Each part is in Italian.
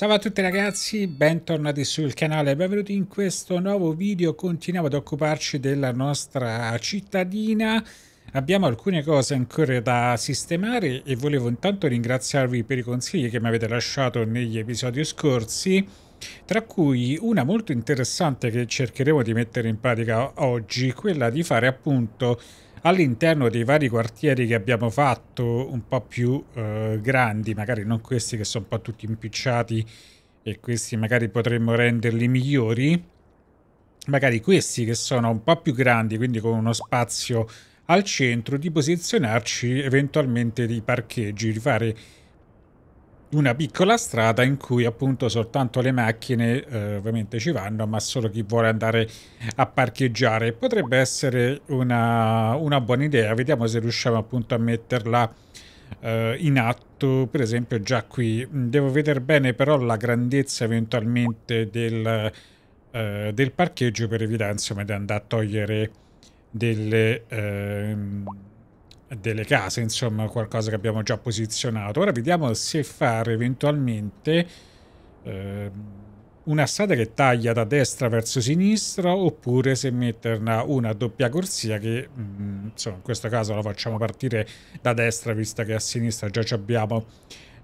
Ciao a tutti ragazzi, bentornati sul canale, benvenuti in questo nuovo video, continuiamo ad occuparci della nostra cittadina, abbiamo alcune cose ancora da sistemare e volevo intanto ringraziarvi per i consigli che mi avete lasciato negli episodi scorsi, tra cui una molto interessante che cercheremo di mettere in pratica oggi, quella di fare appunto all'interno dei vari quartieri che abbiamo fatto un po' più eh, grandi, magari non questi che sono un po' tutti impicciati e questi magari potremmo renderli migliori, magari questi che sono un po' più grandi, quindi con uno spazio al centro, di posizionarci eventualmente dei parcheggi, di fare una piccola strada in cui appunto soltanto le macchine eh, ovviamente ci vanno, ma solo chi vuole andare a parcheggiare. Potrebbe essere una, una buona idea, vediamo se riusciamo appunto a metterla eh, in atto, per esempio già qui. Devo vedere bene però la grandezza eventualmente del, eh, del parcheggio per evitare insomma di andare a togliere delle... Ehm, delle case, insomma qualcosa che abbiamo già posizionato. Ora vediamo se fare eventualmente eh, una strada che taglia da destra verso sinistra oppure se metterna una doppia corsia che mh, mm, insomma in questo caso la facciamo partire da destra visto che a sinistra già abbiamo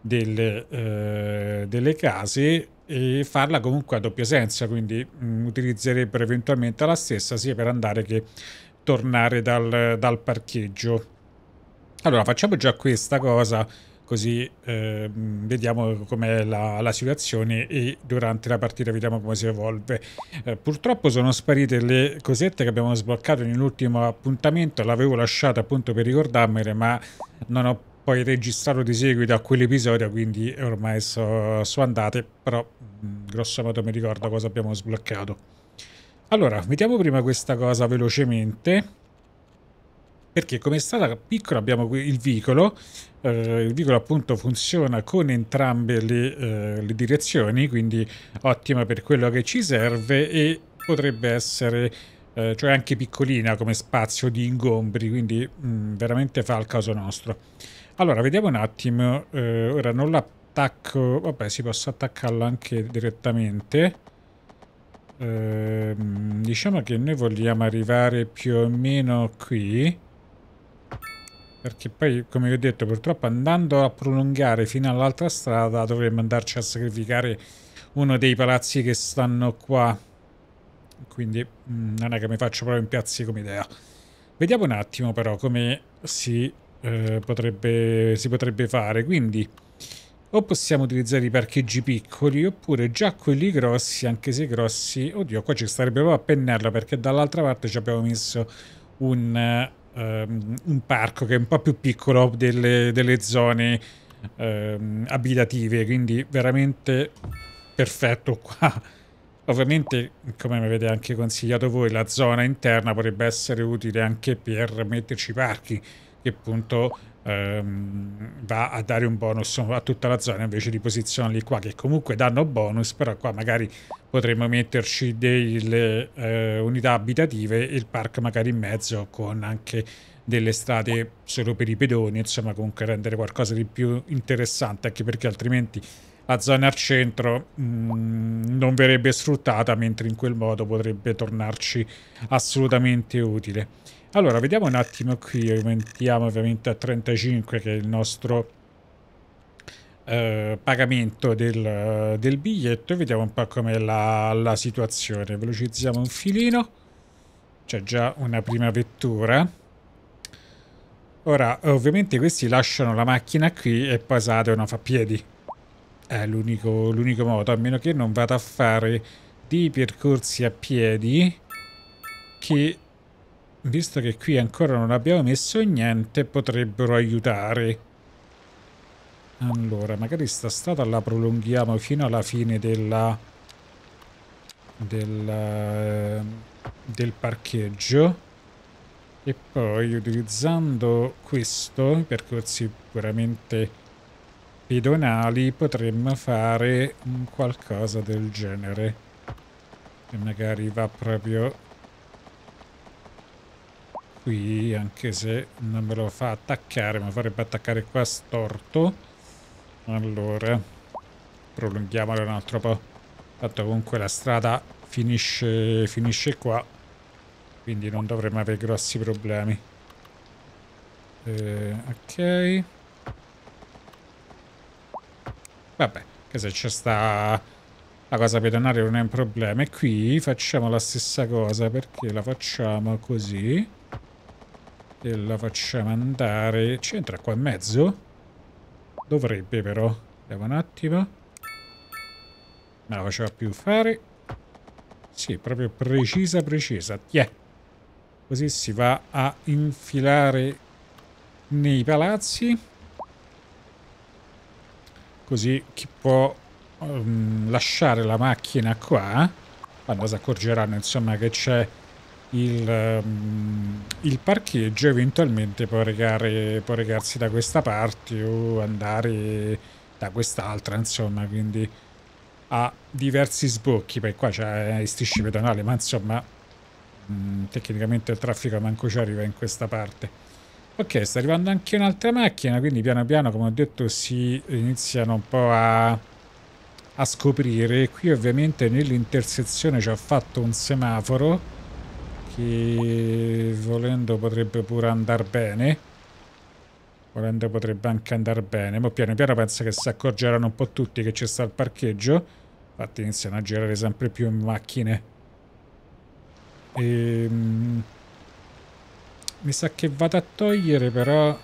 delle, eh, delle case e farla comunque a doppio senso quindi mh, mm, utilizzerebbero eventualmente la stessa sia per andare che tornare dal, dal parcheggio allora, facciamo già questa cosa, così eh, vediamo com'è la, la, situazione e durante la partita vediamo come si evolve. Eh, purtroppo sono sparite le cosette che abbiamo sbloccato nell'ultimo appuntamento, l'avevo lasciata appunto per ricordarmele, ma non ho poi registrato di seguito a quell'episodio, quindi ormai so, so andate, però mh, grosso modo mi ricordo cosa abbiamo sbloccato. Allora, vediamo prima questa cosa velocemente perché come strada piccola abbiamo il vicolo, eh, il vicolo appunto funziona con entrambe le, eh, le, direzioni, quindi ottima per quello che ci serve e potrebbe essere eh, cioè anche piccolina come spazio di ingombri, quindi mh, mm, veramente fa il caso nostro. Allora, vediamo un attimo, eh, ora non l'attacco, vabbè si possa attaccarlo anche direttamente. Ehm, diciamo che noi vogliamo arrivare più o meno qui perché poi, come vi ho detto, purtroppo andando a prolungare fino all'altra strada dovremmo andarci a sacrificare uno dei palazzi che stanno qua. Quindi mh, mm, non è che mi faccio proprio in piazzi come idea. Vediamo un attimo però come si, eh, potrebbe, si potrebbe fare. Quindi o possiamo utilizzare i parcheggi piccoli oppure già quelli grossi, anche se grossi... Oddio, qua ci starebbe proprio a pennello perché dall'altra parte ci abbiamo messo un um, un parco che è un po' più piccolo delle, delle zone um, abitative, quindi veramente perfetto qua. Ovviamente, come mi avete anche consigliato voi, la zona interna potrebbe essere utile anche per metterci parchi, che appunto ehm, va a dare un bonus a tutta la zona invece di posizionarli qua, che comunque danno bonus, però qua magari potremmo metterci delle eh, unità abitative e il parco magari in mezzo con anche delle strade solo per i pedoni, insomma comunque rendere qualcosa di più interessante, anche perché altrimenti la zona al centro mh, mm, non verrebbe sfruttata, mentre in quel modo potrebbe tornarci assolutamente utile. Allora, vediamo un attimo qui, aumentiamo ovviamente a 35 che è il nostro eh, pagamento del, del, biglietto e vediamo un po' com'è la, la situazione. Velocizziamo un filino, c'è già una prima vettura. Ora, ovviamente questi lasciano la macchina qui e poi Saturno fa piedi. È l'unico modo, a meno che non vada a fare dei percorsi a piedi che, visto che qui ancora non abbiamo messo niente, potrebbero aiutare. Allora, magari sta strada la prolunghiamo fino alla fine della, della, del parcheggio e poi utilizzando questo, percorsi puramente pedonali potremmo fare un qualcosa del genere che magari va proprio qui anche se non me lo fa attaccare ma farebbe attaccare qua storto allora prolunghiamolo un altro po'. Tanto comunque la strada finisce, finisce qua, quindi non dovremmo avere grossi problemi. Eh, ok. Vabbè, che se c'è sta la cosa pedonale non è un problema. E qui facciamo la stessa cosa perché la facciamo così. E la facciamo andare... C'entra qua in mezzo? Dovrebbe però. Vediamo un attimo. Non la faceva più fare. Sì, proprio precisa, precisa. Yeah. Così si va a infilare nei palazzi. Così chi può um, lasciare la macchina qua, quando si accorgeranno insomma che c'è il, um, il, parcheggio, eventualmente può, regare, può recarsi da questa parte o andare da quest'altra, insomma, quindi ha diversi sbocchi, poi qua c'è i strisci pedonali, ma insomma um, tecnicamente il traffico manco ci arriva in questa parte. Ok, sta arrivando anche un'altra macchina, quindi piano piano, come ho detto, si iniziano un po' a, a scoprire. Qui ovviamente nell'intersezione ci ha fatto un semaforo che volendo potrebbe pure andare bene. Volendo potrebbe anche andare bene. Ma piano piano penso che si accorgeranno un po' tutti che c'è sta il parcheggio. Infatti iniziano a girare sempre più macchine. Ehm... Mi sa che vado a togliere però...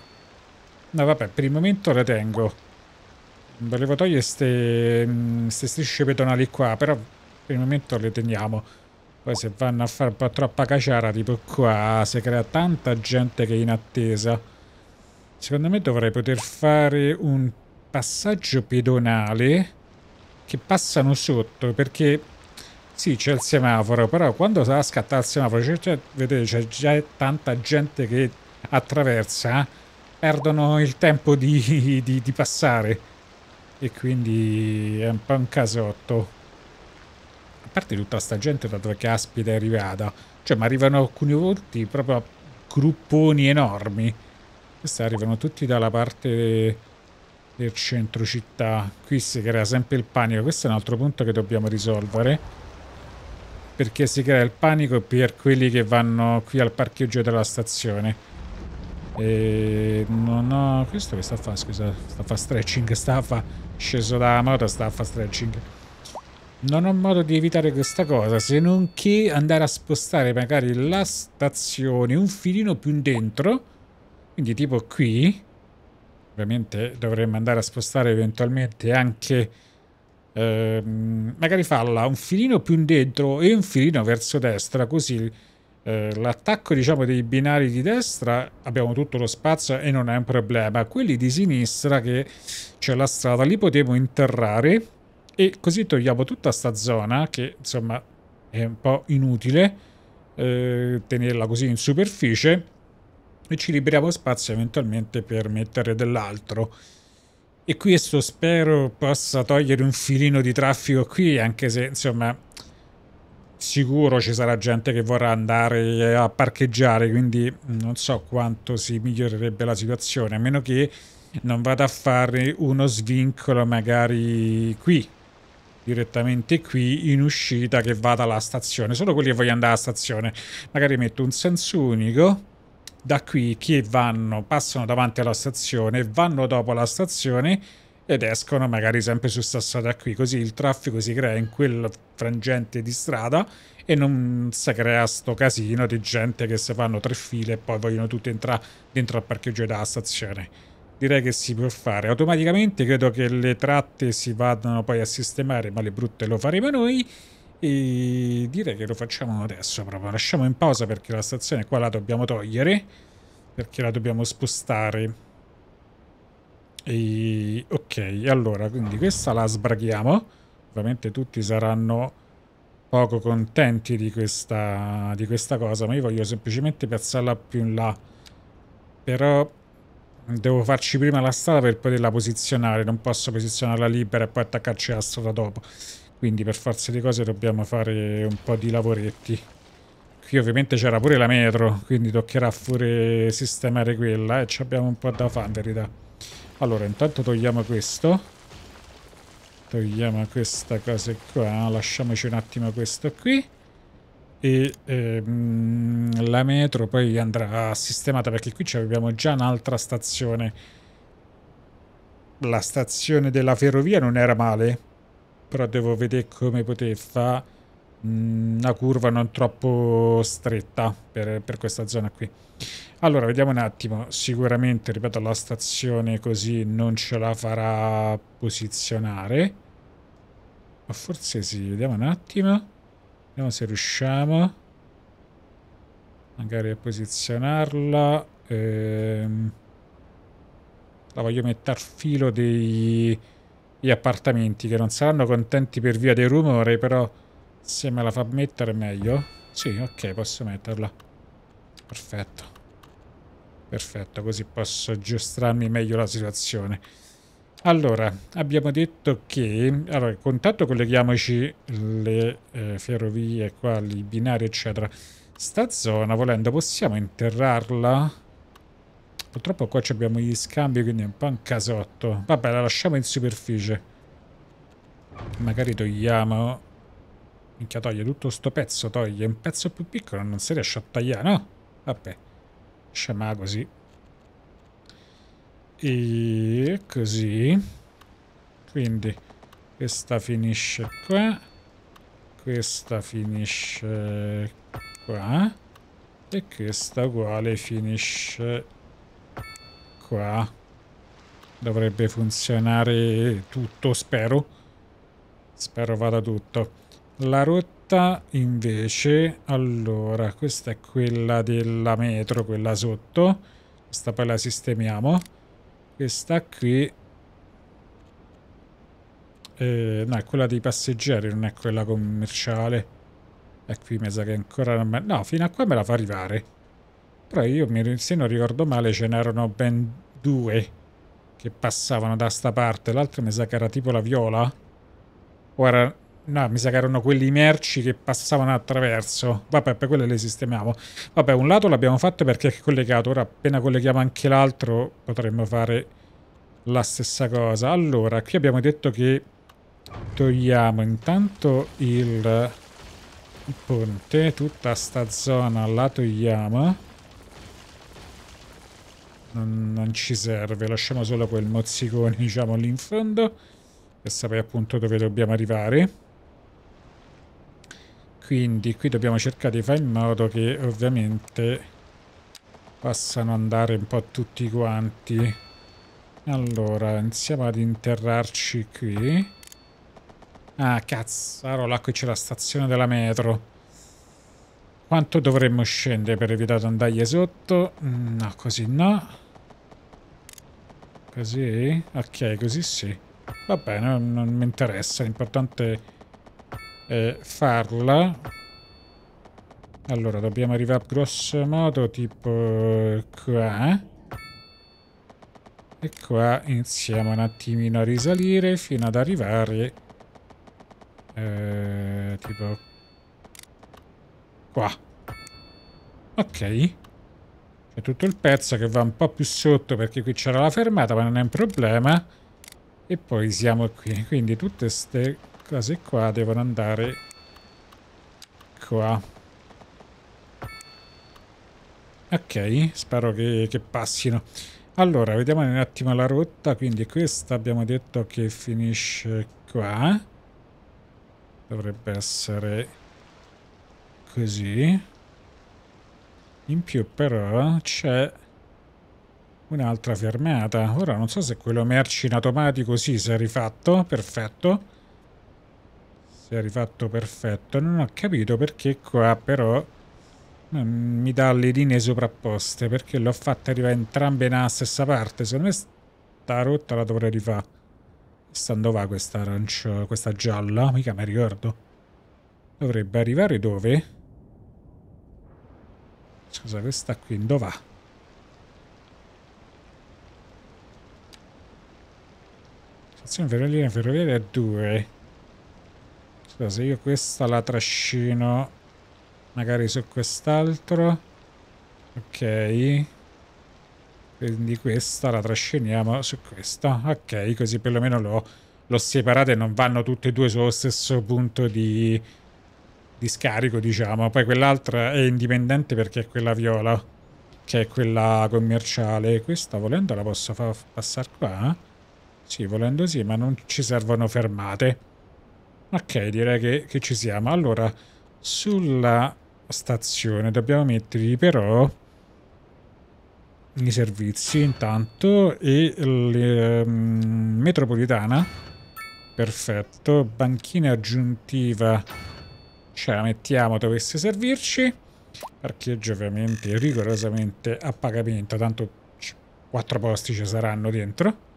No vabbè, per il momento le tengo. Volevo togliere queste strisce pedonali qua, però per il momento le teniamo. Poi se vanno a fare un po' troppa caciara, tipo qua, si crea tanta gente che è in attesa. Secondo me dovrei poter fare un passaggio pedonale che passano sotto, perché sì, c'è il semaforo, però quando sarà scattato il semaforo, cioè, vedete, c'è già tanta gente che attraversa, perdono il tempo di, di, di passare. E quindi è un po' un casotto. A parte tutta sta gente da dove caspita è arrivata. Cioè, ma arrivano alcuni volti proprio grupponi enormi. Questi arrivano tutti dalla parte del centro città. Qui si crea sempre il panico. Questo è un altro punto che dobbiamo risolvere perché si crea il panico per quelli che vanno qui al parcheggio della stazione. E non ho... Questo che sta a fare, scusa, sta a fare stretching, sta a fare... Sceso dalla moto, sta a fare stretching. Non ho modo di evitare questa cosa, se non che andare a spostare magari la stazione un filino più dentro, quindi tipo qui. Ovviamente dovremmo andare a spostare eventualmente anche Ehm, magari falla un filino più dentro e un filino verso destra, così eh, l'attacco diciamo dei binari di destra abbiamo tutto lo spazio e non è un problema. Quelli di sinistra che c'è la strada li potremo interrare e così togliamo tutta sta zona che insomma è un po' inutile eh, tenerla così in superficie e ci liberiamo spazio eventualmente per mettere dell'altro. E questo spero possa togliere un filino di traffico qui, anche se insomma sicuro ci sarà gente che vorrà andare a parcheggiare, quindi non so quanto si migliorerebbe la situazione, a meno che non vada a fare uno svincolo magari qui, direttamente qui in uscita che vada alla stazione, solo quelli che vogliono andare alla stazione. Magari metto un senso unico da qui che vanno, passano davanti alla stazione, vanno dopo la stazione ed escono magari sempre su questa strada qui, così il traffico si crea in quel frangente di strada e non si crea sto casino di gente che si fanno tre file e poi vogliono tutti entrare dentro al parcheggio della stazione. Direi che si può fare. Automaticamente credo che le tratte si vadano poi a sistemare, ma le brutte lo faremo noi. E direi che lo facciamo adesso proprio. Lasciamo in pausa perché la stazione qua la dobbiamo togliere. Perché la dobbiamo spostare. E... Ok, allora, quindi questa la sbraghiamo. Ovviamente tutti saranno poco contenti di questa, di questa cosa, ma io voglio semplicemente piazzarla più in là. Però devo farci prima la strada per poterla posizionare, non posso posizionarla libera e poi attaccarci la strada dopo. Quindi per forza di cose dobbiamo fare un po' di lavoretti. Qui ovviamente c'era pure la metro, quindi toccherà pure sistemare quella e ci abbiamo un po' da fare in verità. Allora, intanto togliamo questo. togliamo questa cosa qua lasciamoci un attimo questo qui e ehm, la metro poi andrà sistemata perché qui abbiamo già un'altra stazione. La stazione della ferrovia non era male però devo vedere come poter fare una curva non troppo stretta per, per questa zona qui. Allora vediamo un attimo. Sicuramente ripeto la stazione così non ce la farà posizionare. Ma forse sì vediamo un attimo vediamo se riusciamo magari a posizionarla ehm, la voglio mettere al filo degli appartamenti che non saranno contenti per via dei rumori però se me la fa mettere meglio. Sì, ok, posso metterla. Perfetto. Perfetto, così posso aggiustarmi meglio la situazione. Allora, abbiamo detto che... Allora, contatto colleghiamoci le eh, ferrovie qua, i binari, eccetera. Sta zona, volendo, possiamo interrarla? Purtroppo qua abbiamo gli scambi, quindi è un po' un casotto. Vabbè, la lasciamo in superficie. Magari togliamo Minchia toglie tutto sto pezzo, toglie un pezzo più piccolo, non si riesce a tagliare, no? Vabbè, scema così. E così. Quindi questa finisce qua, questa finisce qua e questa uguale finisce qua. Dovrebbe funzionare tutto, spero. Spero vada tutto. La rotta invece, allora, questa è quella della metro, quella sotto. Questa poi la sistemiamo. Questa qui... Eh, no, è quella dei passeggeri, non è quella commerciale. E qui mi sa che ancora non me... No, fino a qua me la fa arrivare. Però io, se non ricordo male, ce n'erano ben due che passavano da sta parte. L'altra mi sa che era tipo la viola. O era No, mi sa che erano quelli merci che passavano attraverso. Vabbè, per quelle le sistemiamo. Vabbè, un lato l'abbiamo fatto perché è collegato. Ora, appena colleghiamo anche l'altro, potremmo fare la stessa cosa. Allora, qui abbiamo detto che togliamo intanto il ponte. Tutta sta zona la togliamo. Non, non ci serve. Lasciamo solo quel mozzicone, diciamo, lì in fondo. Per sapere appunto dove dobbiamo arrivare. Quindi qui dobbiamo cercare di fare in modo che ovviamente possano andare un po' tutti quanti. Allora, iniziamo ad interrarci qui. Ah, cazzo, là qui c'è la stazione della metro. Quanto dovremmo scendere per evitare di andargli sotto? Mm, no, così no. Così? Ok, così sì. Va bene, non, non mi interessa. L'importante è eh, farla. Allora dobbiamo arrivare grosso modo tipo qua. E qua iniziamo un attimino a risalire fino ad arrivare eh, tipo qua. Ok. C'è tutto il pezzo che va un po' più sotto perché qui c'era la fermata ma non è un problema. E poi siamo qui. Quindi tutte queste cose qua devono andare qua. Ok, spero che, che passino. Allora, vediamo un attimo la rotta. Quindi questa abbiamo detto che finisce qua. Dovrebbe essere così. In più però c'è un'altra fermata. Ora non so se quello merci in automatico sì, si è rifatto. Perfetto si è rifatto perfetto. Non ho capito perché qua però mi dà le linee sovrapposte, perché l'ho fatta arrivare entrambe nella stessa parte. Secondo me sta rotta la dovrei rifare. Stando va questa arancia, questa gialla? Mica mi ricordo. Dovrebbe arrivare dove? Scusa, questa qui dove va? Stazione ferroviaria ferroviaria 2. Scusa, se io questa la trascino magari su quest'altro. Ok. Quindi questa la trasciniamo su questa. Ok, così perlomeno l'ho l'ho separata e non vanno tutte e due sullo stesso punto di, di scarico, diciamo. Poi quell'altra è indipendente perché è quella viola, che è quella commerciale. Questa volendo la posso far passare qua? Sì, volendo sì, ma non ci servono fermate. Ok, direi che, che ci siamo. Allora, sulla stazione dobbiamo mettergli però i servizi intanto e le, um, metropolitana. Perfetto. Banchina aggiuntiva. Ce la mettiamo dovesse servirci. Parcheggio ovviamente rigorosamente a pagamento tanto quattro posti ci saranno dentro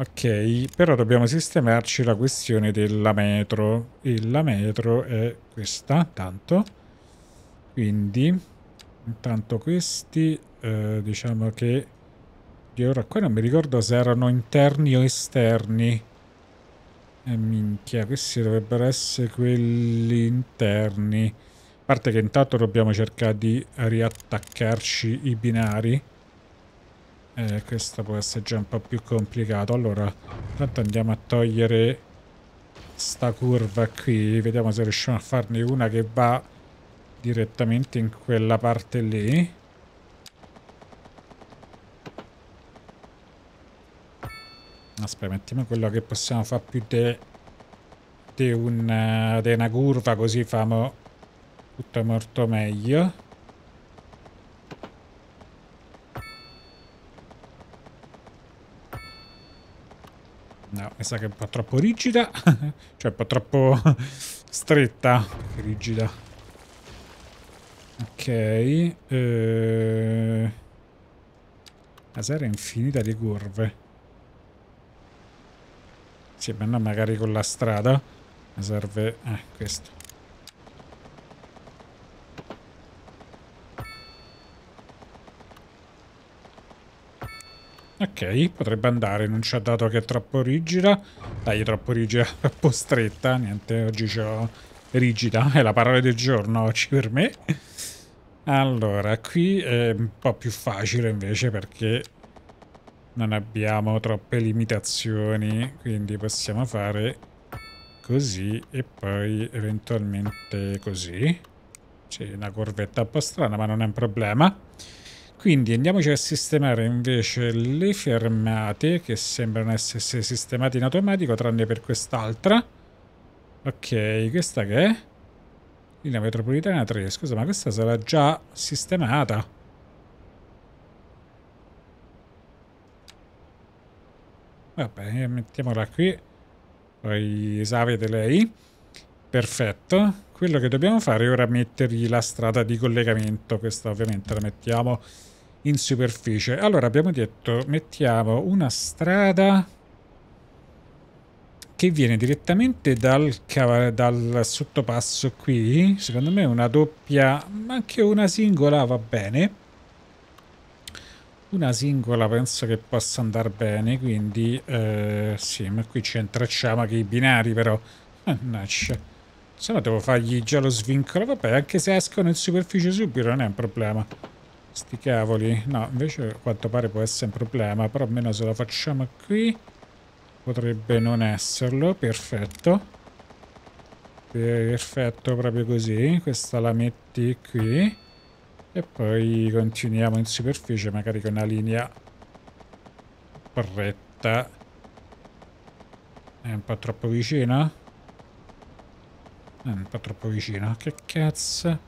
ok però dobbiamo sistemarci la questione della metro. E la metro è questa tanto. Quindi intanto questi eh, diciamo che di ora qua non mi ricordo se erano interni o esterni. Eh, minchia questi dovrebbero essere quelli interni. A parte che intanto dobbiamo cercare di riattaccarci i binari eh, questo può essere già un po' più complicato. Allora intanto andiamo a togliere sta curva qui. Vediamo se riusciamo a farne una che va direttamente in quella parte lì. Aspetta, mettiamo quello che possiamo fare più di un, de una curva, così famo tutto molto meglio. No, mi sa che è un po' troppo rigida. cioè, un po' troppo stretta. Rigida. Ok. Eh... La serie è infinita di curve. Sì, ma no, magari con la strada. Mi serve... Eh, questo. Ok, potrebbe andare, non ci ha dato che è troppo rigida. Dai, è troppo rigida, un po' stretta. Niente, oggi c'ho rigida, è la parola del giorno oggi per me. Allora, qui è un po' più facile invece perché non abbiamo troppe limitazioni, quindi possiamo fare così e poi eventualmente così. C'è una curvetta un po' strana, ma non è un problema. Quindi andiamoci a sistemare invece le fermate che sembrano essere sistemate in automatico, tranne per quest'altra. Ok, questa che è? Linea metropolitana 3, scusa, ma questa sarà già sistemata. Va bene, mettiamola qui. Poi sapete lei. Perfetto. Quello che dobbiamo fare è ora mettergli la strada di collegamento. Questa ovviamente la mettiamo in superficie. Allora abbiamo detto mettiamo una strada che viene direttamente dal, dal sottopasso qui. Secondo me una doppia, ma anche una singola va bene una singola penso che possa andare bene, quindi eh, sì, ma qui ci intracciamo che i binari però, mannaggia. Se no devo fargli già lo svincolo, vabbè, anche se escono in superficie subito non è un problema. Sti cavoli, no, invece a quanto pare può essere un problema, però almeno se lo facciamo qui potrebbe non esserlo, perfetto. Perfetto, proprio così, questa la metti qui. E poi continuiamo in superficie, magari con una linea corretta. È un po' troppo vicina? È un po' troppo vicina. Che cazzo?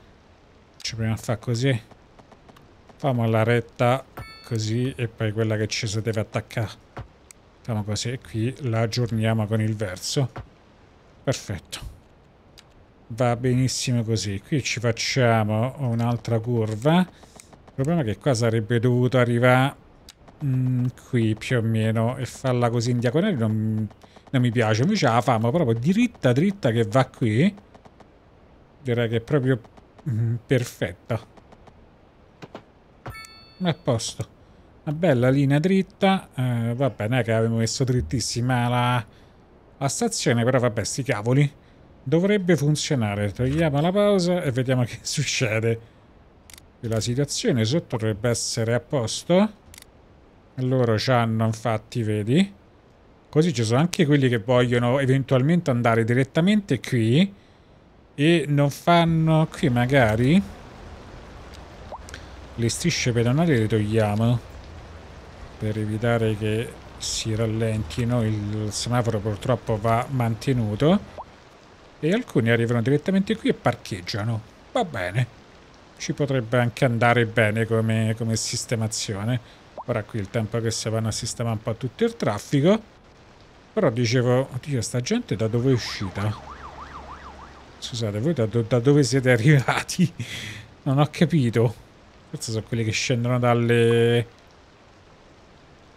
Ci proviamo a fare così. Facciamo la retta così e poi quella che ci si deve attaccare. Facciamo così e qui la aggiorniamo con il verso. Perfetto. Va benissimo così. Qui ci facciamo un'altra curva. Il problema è che qua sarebbe dovuto arrivare mm, qui più o meno e farla così in diagonale non, non mi piace. Invece la famo proprio dritta dritta che va qui. Direi che è proprio mm, perfetta. A posto. Una bella linea dritta. Eh, vabbè, non che avevo messo drittissima la, la stazione, però vabbè, sti cavoli. Dovrebbe funzionare. Togliamo la pausa e vediamo che succede. La situazione sotto dovrebbe essere a posto. Loro ci hanno infatti, vedi, Così ci sono anche quelli che vogliono eventualmente andare direttamente qui e non fanno qui magari le strisce pedonali le togliamo per evitare che si rallentino. Il semaforo purtroppo va mantenuto e alcuni arrivano direttamente qui e parcheggiano. Va bene. Ci potrebbe anche andare bene come, come sistemazione. Ora qui il tempo che si vanno a sistemare un po' tutto il traffico. Però dicevo oddio sta gente da dove è uscita? Scusate, voi da, da, dove siete arrivati? Non ho capito. Forse sono quelli che scendono dalle...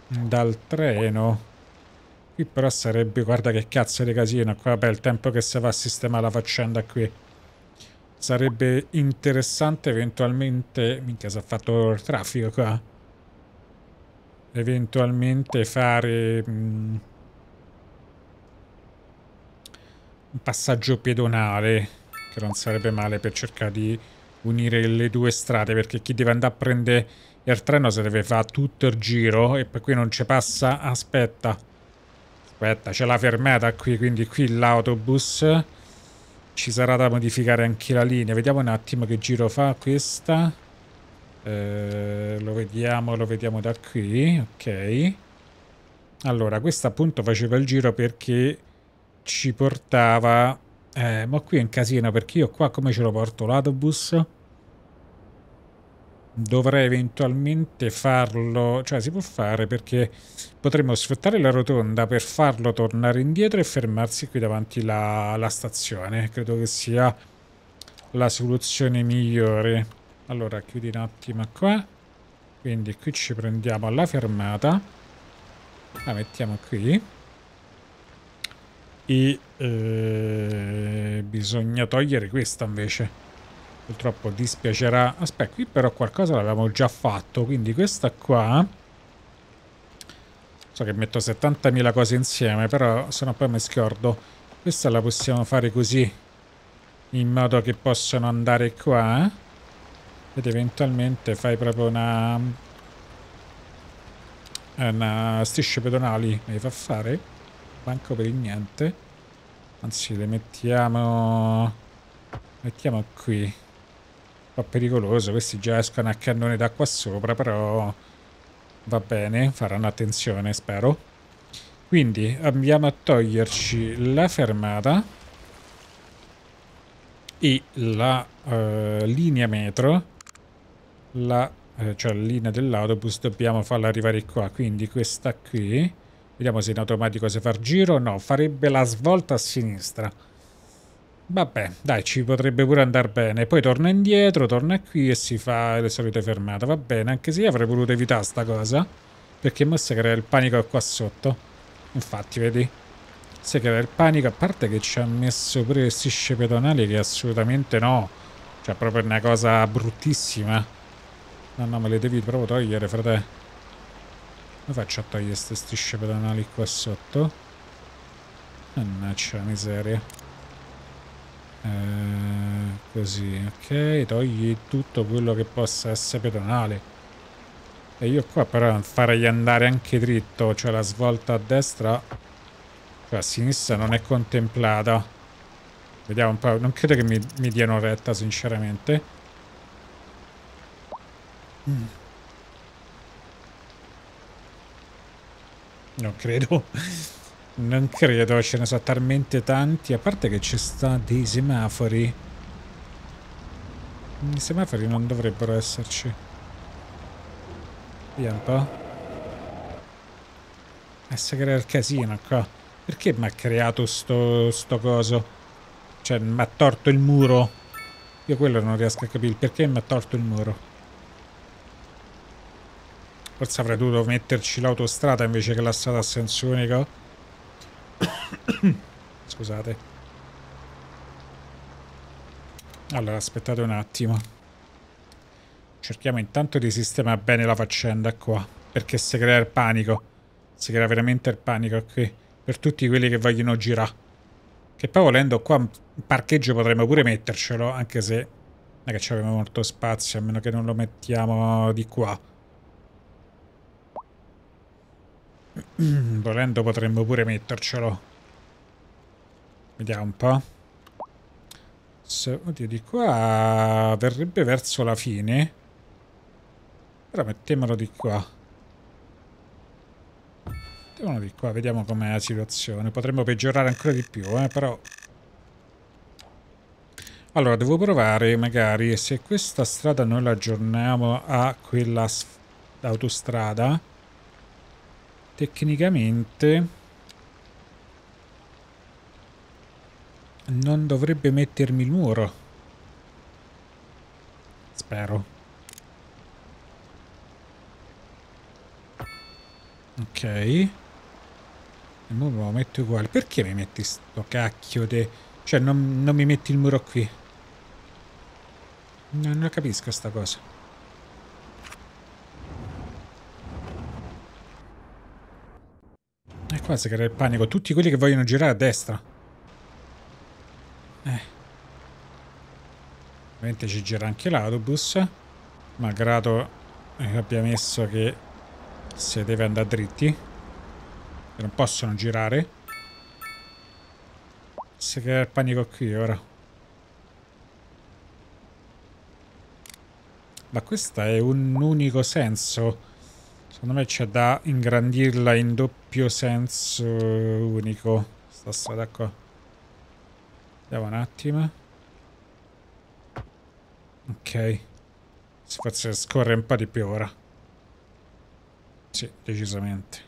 Dal treno. Qui però sarebbe... Guarda che cazzo di casino. Qua vabbè, il tempo che si va a sistemare la faccenda qui. Sarebbe interessante eventualmente... Minchia, si è fatto il traffico qua. Eventualmente fare... Mh, mm, un passaggio pedonale, che non sarebbe male per cercare di unire le due strade, perché chi deve andare a prendere il treno se deve fare tutto il giro e per cui non ci passa, aspetta, aspetta, c'è la fermata qui, quindi qui l'autobus, ci sarà da modificare anche la linea, vediamo un attimo che giro fa questa, eh, lo vediamo, lo vediamo da qui, ok, allora questa appunto faceva il giro perché ci portava... Eh, ma qui è un casino perché io qua come ce lo porto l'autobus? Dovrei eventualmente farlo... Cioè si può fare perché potremmo sfruttare la rotonda per farlo tornare indietro e fermarsi qui davanti la, la stazione. Credo che sia la soluzione migliore. Allora chiudi un attimo qua. Quindi qui ci prendiamo la fermata. La mettiamo qui e eh, bisogna togliere questa invece purtroppo dispiacerà aspetta qui però qualcosa l'avevamo già fatto quindi questa qua so che metto 70.000 cose insieme però se no poi mi scordo. Questa la possiamo fare così in modo che possano andare qua ed eventualmente fai proprio una una strisce pedonali mi fa fare? Manco per il niente. Anzi le mettiamo mettiamo qui po' pericoloso questi già escono a cannone da qua sopra però va bene faranno attenzione spero quindi andiamo a toglierci la fermata e la uh, linea metro la eh, cioè la linea dell'autobus dobbiamo farla arrivare qua quindi questa qui Vediamo se in automatico si fa il giro. No, farebbe la svolta a sinistra. Vabbè, dai, ci potrebbe pure andare bene. Poi torna indietro, torna qui e si fa le solite fermate. Va bene, anche se io avrei voluto evitare sta cosa. Perché mo si crea il panico qua sotto. Infatti, vedi? Si crea il panico. A parte che ci ha messo pure le strisce pedonali che assolutamente no. Cioè, proprio una cosa bruttissima. No, no, me le devi proprio togliere, frate. Come faccio a togliere queste strisce pedonali qua sotto? Mannaggia miseria. Eh, così, ok. Togli tutto quello che possa essere pedonale. E io qua però farei andare anche dritto, cioè la svolta a destra, cioè a sinistra non è contemplata. Vediamo un po', non credo che mi, mi diano retta sinceramente. Mm. Non credo. Non credo, ce ne sono talmente tanti. A parte che ci sta dei semafori. I semafori non dovrebbero esserci. Vediamo un po'. E si crea il casino qua. Perché mi ha creato sto, sto coso? Cioè, mi ha torto il muro. Io quello non riesco a capire. Perché mi ha torto il muro? Forse avrei dovuto metterci l'autostrada invece che la strada a senso unico. Scusate. Allora, aspettate un attimo. Cerchiamo intanto di sistemare bene la faccenda qua. Perché si crea il panico. Si crea veramente il panico qui. Per tutti quelli che vogliono girare. Che poi volendo qua un parcheggio potremmo pure mettercelo. Anche se non è che ci abbiamo molto spazio. A meno che non lo mettiamo di qua. Volendo potremmo pure mettercelo. Vediamo un po'. Se, oddio, di qua verrebbe verso la fine. Però mettiamolo di qua. Mettiamolo di qua, vediamo com'è la situazione. Potremmo peggiorare ancora di più, eh, però... Allora, devo provare magari se questa strada noi la aggiorniamo a quella autostrada, tecnicamente non dovrebbe mettermi il muro. Spero. Ok. Il muro lo metto uguale. Perché mi metti sto cacchio de... Cioè, non, non mi metti il muro qui? Non, non capisco sta cosa. E qua si crea il panico. Tutti quelli che vogliono girare a destra. Eh. Ovviamente ci gira anche l'autobus. Malgrado eh, abbia messo che si deve andare dritti. Che non possono girare. Si crea il panico qui ora. Ma questo è un unico senso. Secondo me c'è da ingrandirla in doppio senso unico. Sta strada qua. Andiamo un attimo. Ok. Forse scorre un po' di più ora. Sì, decisamente.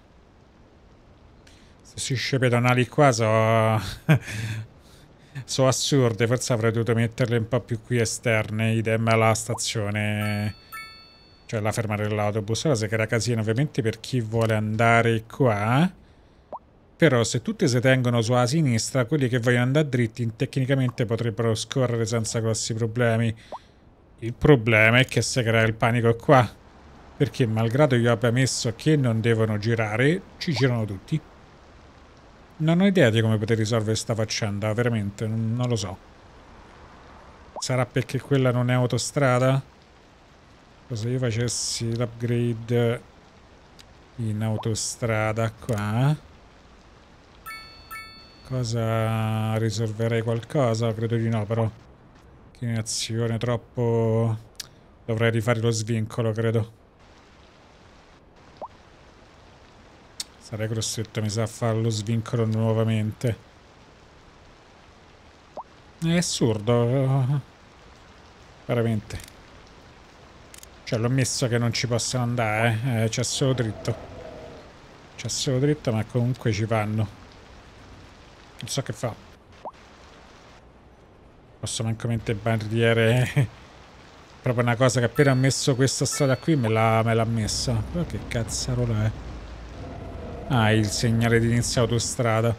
Queste scisce pedonali qua sono... sono assurde, forse avrei dovuto metterle un po' più qui esterne, idem alla stazione, cioè la fermare dell'autobus. Ora si crea casino ovviamente per chi vuole andare qua, però se tutte si tengono sulla sinistra, quelli che vogliono andare dritti tecnicamente potrebbero scorrere senza grossi problemi. Il problema è che si crea il panico qua, perché malgrado io abbia messo che non devono girare, ci girano tutti. Non ho idea di come poter risolvere questa faccenda, veramente, non lo so. Sarà perché quella non è autostrada? Se io facessi l'upgrade in autostrada qua... Cosa risolverei qualcosa? Credo di no, però. Inclinazione troppo... Dovrei rifare lo svincolo, credo. Sarei costretto, mi sa, a fare lo svincolo nuovamente. È assurdo. Veramente. Cioè, l'ho messo che non ci possono andare, eh. eh c'è solo dritto. C'è solo dritto, ma comunque ci vanno. Non so che fa. Posso manco mettere barriere. Proprio una cosa che appena ho messo questa strada qui me l'ha messa. Però che cazzarola è? Ah, il segnale di inizio autostrada.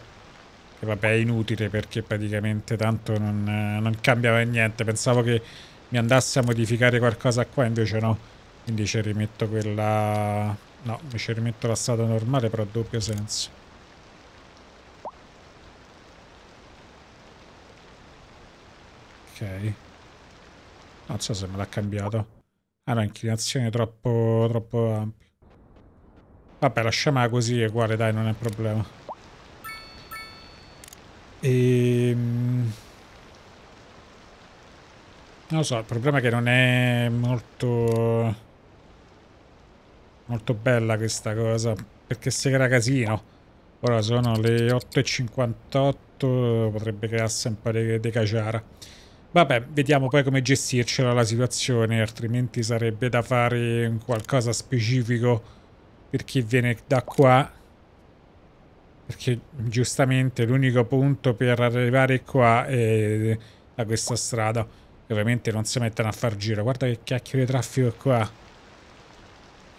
Che vabbè è inutile perché praticamente tanto non, non cambiava niente. Pensavo che mi andasse a modificare qualcosa qua, invece no. Quindi ci rimetto quella... No, ci rimetto la strada normale però a doppio senso. Ok. Non so se me l'ha cambiato. Ah no, inclinazione troppo, troppo ampia. Vabbè, lasciamola così, è uguale, dai, non è problema. Ehm, non lo so, il problema è che non è molto... Molto bella questa cosa, perché si crea casino. Ora sono le 8.58, potrebbe crearsi un po' di, di caciara. Vabbè, vediamo poi come gestircela la situazione, altrimenti sarebbe da fare qualcosa specifico per chi viene da qua perché giustamente l'unico punto per arrivare qua è da questa strada e ovviamente non si mettono a far giro. Guarda che cacchio di traffico qua.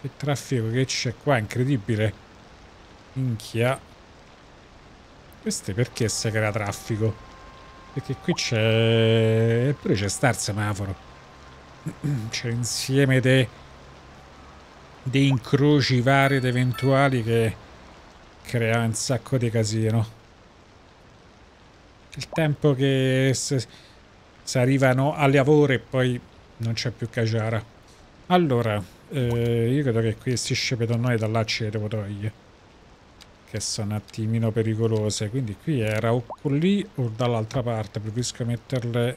Che traffico che c'è qua incredibile. Minchia. Questo perché si crea traffico? Perché qui c'è eppure c'è sta il semaforo. C'è insieme dei dei incroci vari ed eventuali che crea un sacco di casino. Il tempo che si arrivano al lavoro e poi non c'è più caciara. Allora, eh, io credo che questi scepetonnoi da là ce li devo togliere. che sono un attimino pericolose. Quindi qui era o lì o dall'altra parte. Preferisco metterle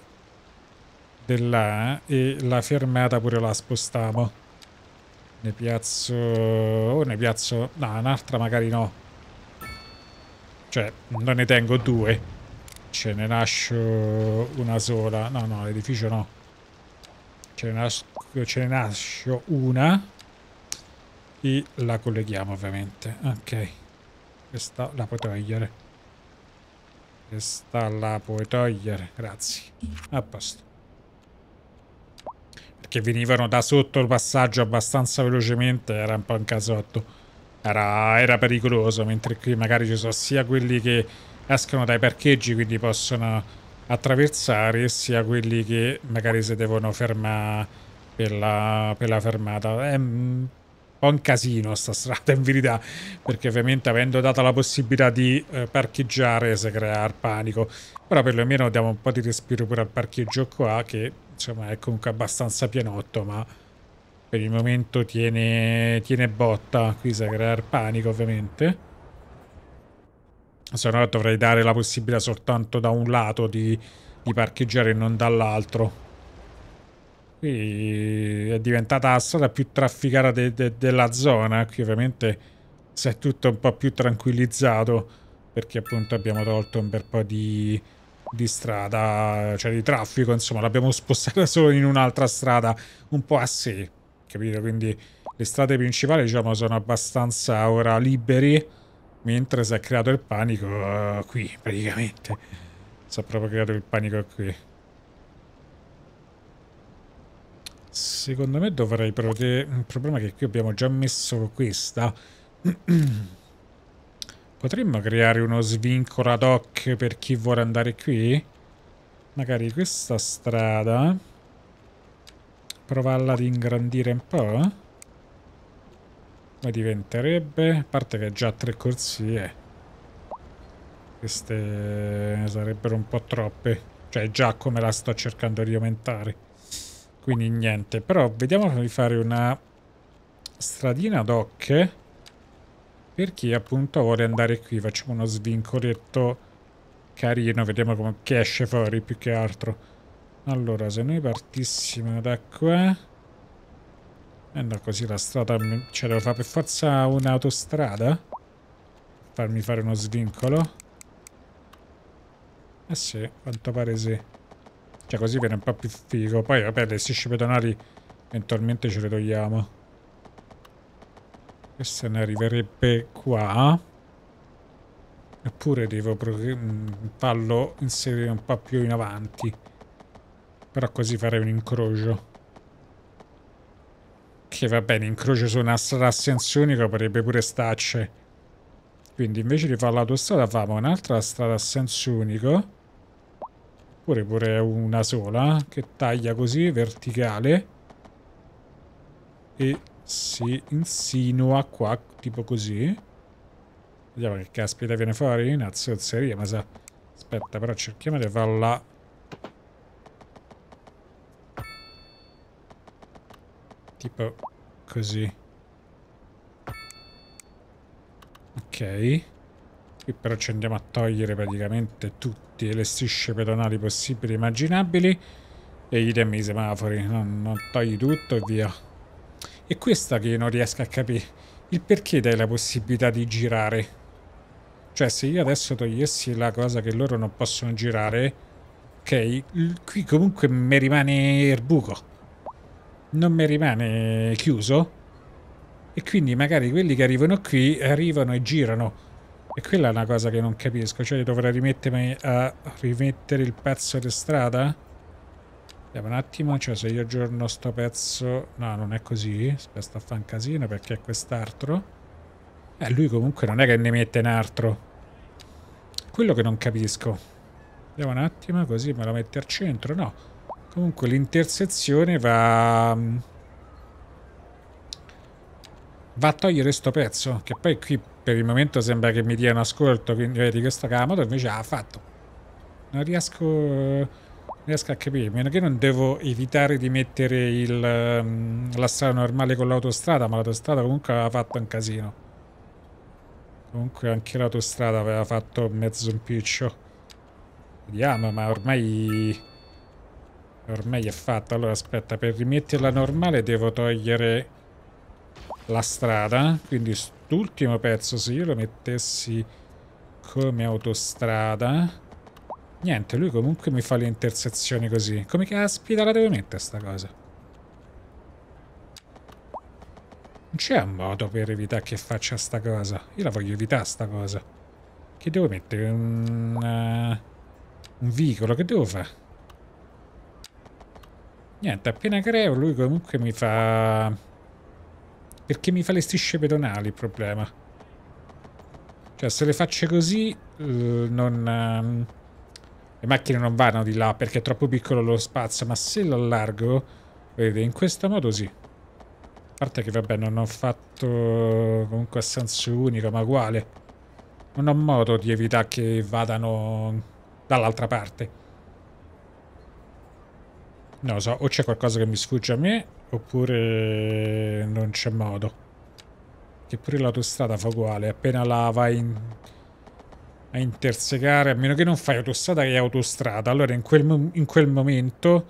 di là e la fermata pure la spostiamo. Ne piazzo... Oh, ne piazzo... No, un'altra magari no. Cioè, non ne tengo due. Ce ne lascio una sola. No, no, l'edificio no. Ce ne, lascio, ce ne lascio una. E la colleghiamo ovviamente. Ok. Questa la puoi togliere. Questa la puoi togliere. Grazie. A posto che venivano da sotto il passaggio abbastanza velocemente era un po' un casotto. Era, era pericoloso, mentre qui magari ci sono sia quelli che escono dai parcheggi, quindi possono attraversare, sia quelli che magari si devono fermare per la, per la fermata. È un po' un casino sta strada in verità, perché ovviamente avendo dato la possibilità di eh, parcheggiare si crea il panico. Però perlomeno diamo un po' di respiro pure al parcheggio qua, che insomma è comunque abbastanza pianotto, ma per il momento tiene, tiene botta. Qui sa creare panico ovviamente. Se no dovrei dare la possibilità soltanto da un lato di, di parcheggiare e non dall'altro. Qui è diventata la strada più trafficata de, de, della zona. Qui ovviamente si è tutto un po' più tranquillizzato perché appunto abbiamo tolto un bel po' di, di strada, cioè di traffico, insomma, l'abbiamo spostata solo in un'altra strada un po' a sé, capito? Quindi le strade principali, diciamo, sono abbastanza ora liberi, mentre si è creato il panico uh, qui, praticamente. Si è proprio creato il panico qui. Secondo me dovrei proteggere... Il problema è che qui abbiamo già messo questa. Potremmo creare uno svincolo ad hoc per chi vuole andare qui? Magari questa strada. Provarla ad ingrandire un po'. Ma diventerebbe... A parte che già tre corsie. Queste sarebbero un po' troppe. Cioè già come la sto cercando di aumentare. Quindi niente. Però vediamo di fare una stradina ad hoc per chi appunto vuole andare qui. Facciamo uno svincoletto carino, vediamo come che esce fuori più che altro. Allora, se noi partissimo da qua... E no, così la strada... Cioè, devo fare per forza un'autostrada? Farmi fare uno svincolo? Eh sì, quanto pare sì. Cioè, così viene un po' più figo. Poi, vabbè, le strisce pedonali eventualmente ce le togliamo. Questa ne arriverebbe qua. Eppure devo mm, farlo inserire un po' più in avanti. Però così farei un incrocio. Che va bene, incrocio su una strada a senso unico potrebbe pure stacce. Quindi invece di fare l'autostrada facciamo un'altra strada a senso unico. Oppure pure una sola, che taglia così, verticale. E si insinua qua, tipo così. Vediamo che caspita viene fuori. Una zozzeria, ma sa... Aspetta, però cerchiamo di farla... Tipo così. Ok. Qui però ci andiamo a togliere praticamente tutte le strisce pedonali possibili e immaginabili. E idem i semafori. Non, non togli tutto e via. È questa che io non riesco a capire. Il perché dai la possibilità di girare. Cioè, se io adesso togliessi la cosa che loro non possono girare, ok, qui comunque mi rimane il buco. Non mi rimane chiuso. E quindi magari quelli che arrivano qui arrivano e girano. E quella è una cosa che non capisco. Cioè, dovrei rimettermi a rimettere il pezzo di strada? Vediamo un attimo, cioè se io aggiorno sto pezzo... No, non è così. Aspetta, a fare un casino perché è quest'altro. Eh, lui comunque non è che ne mette un altro. Quello che non capisco. Vediamo un attimo, così me lo mette al centro. No. Comunque l'intersezione va... Va a togliere sto pezzo. Che poi qui per il momento sembra che mi dia un ascolto. Quindi vedi questa camera invece ha fatto. Non riesco riesco a capire, meno che non devo evitare di mettere il, um, la strada normale con l'autostrada, ma l'autostrada comunque aveva fatto un casino. Comunque anche l'autostrada aveva fatto mezzo impiccio. Vediamo, ma ormai... Ormai è fatta. Allora aspetta, per rimetterla normale devo togliere la strada. Quindi quest'ultimo pezzo, se io lo mettessi come autostrada... Niente, lui comunque mi fa le intersezioni così. Come caspita la devo mettere sta cosa? Non c'è un modo per evitare che faccia sta cosa. Io la voglio evitare sta cosa. Che devo mettere? Un, uh, un vicolo? Che devo fare? Niente, appena creo lui comunque mi fa... Perché mi fa le strisce pedonali il problema. Cioè se le faccio così uh, non... Uh, le macchine non vanno di là perché è troppo piccolo lo spazio, ma se lo allargo, vedete, in questo modo sì. A parte che vabbè, non ho fatto comunque a senso unico, ma uguale. Non ho modo di evitare che vadano dall'altra parte. Non lo so, o c'è qualcosa che mi sfugge a me, oppure non c'è modo. Che pure l'autostrada fa uguale, appena la vai in a intersecare, a meno che non fai autostrada che è autostrada, allora in quel, in quel momento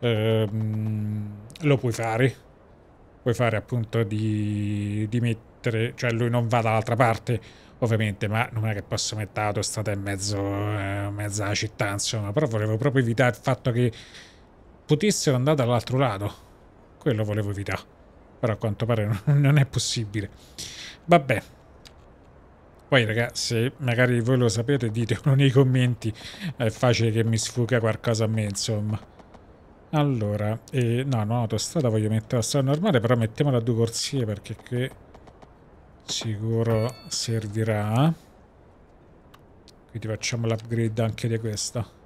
ehm, lo puoi fare. Puoi fare appunto di, di mettere, cioè lui non va dall'altra parte, ovviamente, ma non è che posso mettere l'autostrada in mezzo, eh, mezzo alla città, insomma, però volevo proprio evitare il fatto che potessero andare dall'altro lato. Quello volevo evitare. Però a quanto pare non è possibile. Vabbè. Poi ragazzi, magari voi lo sapete, ditemelo nei commenti, è facile che mi sfuga qualcosa a me, insomma. Allora, eh, no, no, autostrada voglio mettere la strada normale, però mettiamola a due corsie perché qui sicuro servirà. Quindi facciamo l'upgrade anche di questa.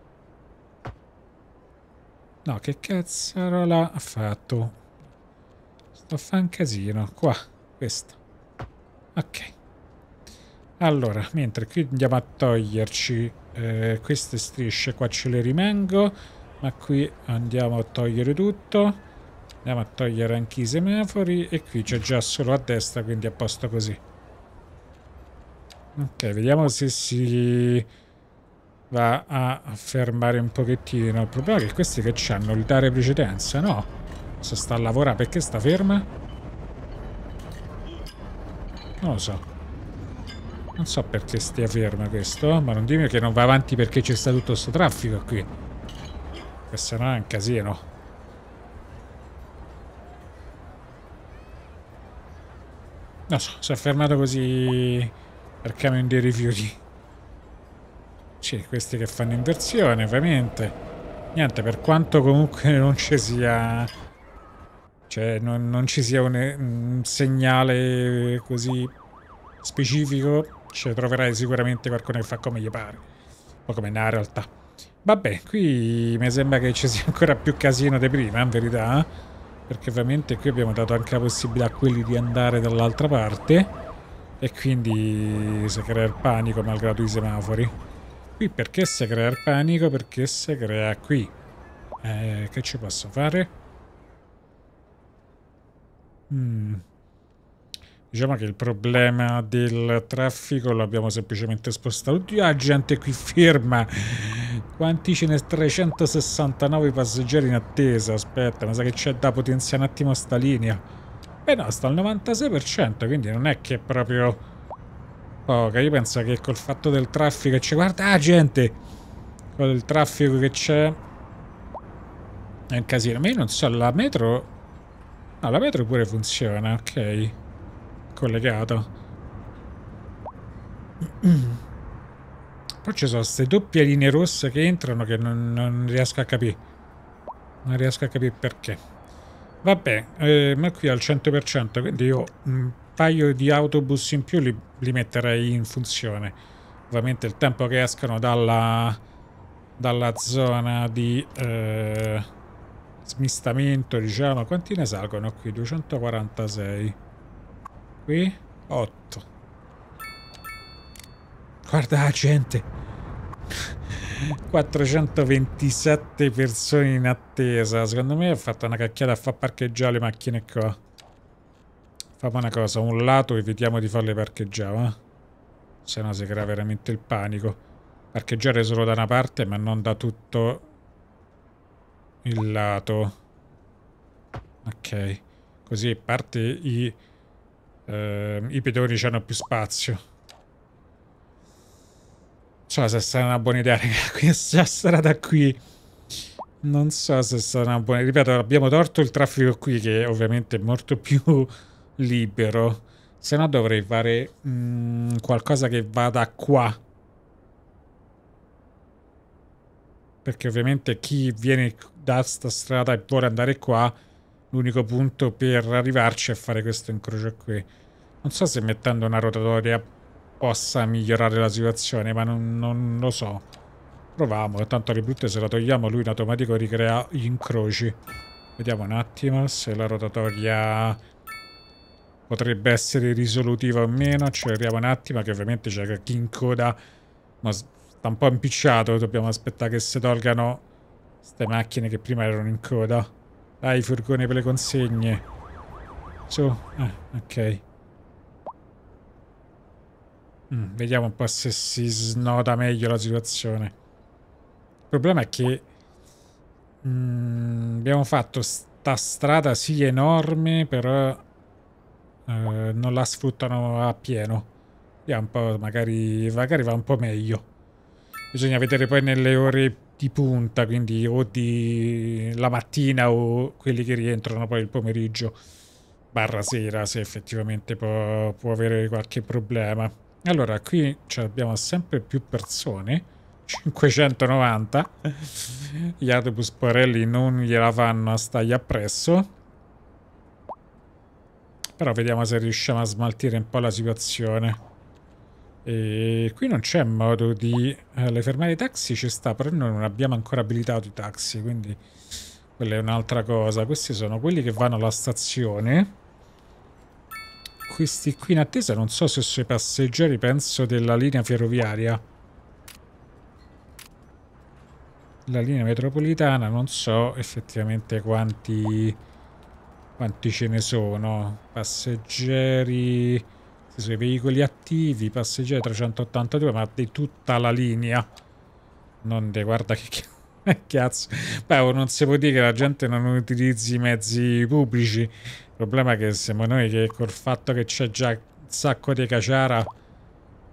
No, che cazzarola ha fatto? Sto a fare un casino. Qua, questa. Ok. Allora, mentre qui andiamo a toglierci eh, queste strisce, qua ce le rimango, ma qui andiamo a togliere tutto. Andiamo a togliere anche i semafori e qui c'è già solo a destra, quindi a posto così. Ok, vediamo se si va a fermare un pochettino. Il problema è che questi che c'hanno il dare precedenza, no? Se sta a lavorare, perché sta ferma? Non lo so. Non so perché stia ferma questo, ma non dimmi che non va avanti perché c'è stato tutto questo traffico qui. Che se no è un casino. Non so, si è fermato così per camion dei rifiuti. Sì, questi che fanno inversione, ovviamente. Niente, per quanto comunque non ci sia... Cioè, non, non ci sia un, un segnale così specifico ci troverai sicuramente qualcuno che fa come gli pare. O come nella realtà. Vabbè, qui mi sembra che ci sia ancora più casino di prima, in verità. Perché ovviamente qui abbiamo dato anche la possibilità a quelli di andare dall'altra parte. E quindi si crea il panico malgrado i semafori. Qui perché si crea il panico? Perché si crea qui. Eh, che ci posso fare? Hmm. Diciamo che il problema del traffico l'abbiamo semplicemente spostato. Oddio, la gente qui ferma. Quanti ce ne 369 passeggeri in attesa. Aspetta, mi sa che c'è da potenziare un attimo sta linea. Beh no, sta al 96%, quindi non è che proprio poca. Io penso che col fatto del traffico c'è... Guarda la gente! Con il traffico che c'è... È un casino. Ma io non so, la metro... No, la metro pure funziona, ok collegato. Poi ci sono queste doppie linee rosse che entrano che non, non riesco a capire. Non riesco a capire perché. Vabbè, eh, ma qui al 100%, quindi io un paio di autobus in più li, li metterei in funzione. Ovviamente il tempo che escano dalla, dalla zona di eh, smistamento, diciamo, quanti ne salgono qui? 246. Qui 8. Guarda la gente. 427 persone in attesa. Secondo me ha fatto una cacchiata a far parcheggiare le macchine qua. Facciamo una cosa, un lato evitiamo di farle parcheggiare, eh? se no si crea veramente il panico. Parcheggiare solo da una parte ma non da tutto il lato. Ok. Così parte i, eh, i pedoni hanno più spazio. So se sarà una buona idea, raga. Questa strada qui. Non so se sarà una buona... Ripeto, abbiamo torto il traffico qui, che ovviamente è molto più libero. Se no dovrei fare mm, qualcosa che vada qua. Perché ovviamente chi viene da sta strada e vuole andare qua, l'unico punto per arrivarci è fare questo incrocio qui. Non so se mettendo una rotatoria possa migliorare la situazione, ma non, non lo so. Proviamo, tanto le brutte se la togliamo lui in automatico ricrea gli incroci. Vediamo un attimo se la rotatoria potrebbe essere risolutiva o meno. Acceleriamo un attimo che ovviamente c'è chi in coda ma sta un po' impicciato. Dobbiamo aspettare che si tolgano queste macchine che prima erano in coda. Dai, furgone per le consegne. Su, eh, ok. Mm, vediamo un po' se si snoda meglio la situazione. Il problema è che mm, abbiamo fatto sta strada sì enorme, però eh, non la sfruttano a pieno. Vediamo un po', magari, magari va un po' meglio. Bisogna vedere poi nelle ore di punta, quindi o di la mattina o quelli che rientrano poi il pomeriggio barra sera, se effettivamente può, può avere qualche problema. Allora, qui abbiamo sempre più persone. 590. Gli autobus Porelli non gliela fanno a stargli appresso. Però vediamo se riusciamo a smaltire un po' la situazione. E qui non c'è modo di... Eh, le fermate taxi ci sta, però noi non abbiamo ancora abilitato i taxi, quindi quella è un'altra cosa. Questi sono quelli che vanno alla stazione. Questi qui in attesa non so se sono i passeggeri, penso della linea ferroviaria. La linea metropolitana, non so effettivamente quanti, quanti ce ne sono. Passeggeri sui veicoli attivi, passeggeri 382, ma di tutta la linea. Non de, guarda che cazzo. Beh, non si può dire che la gente non utilizzi i mezzi pubblici. Il problema è che siamo noi che col fatto che c'è già un sacco di caciara,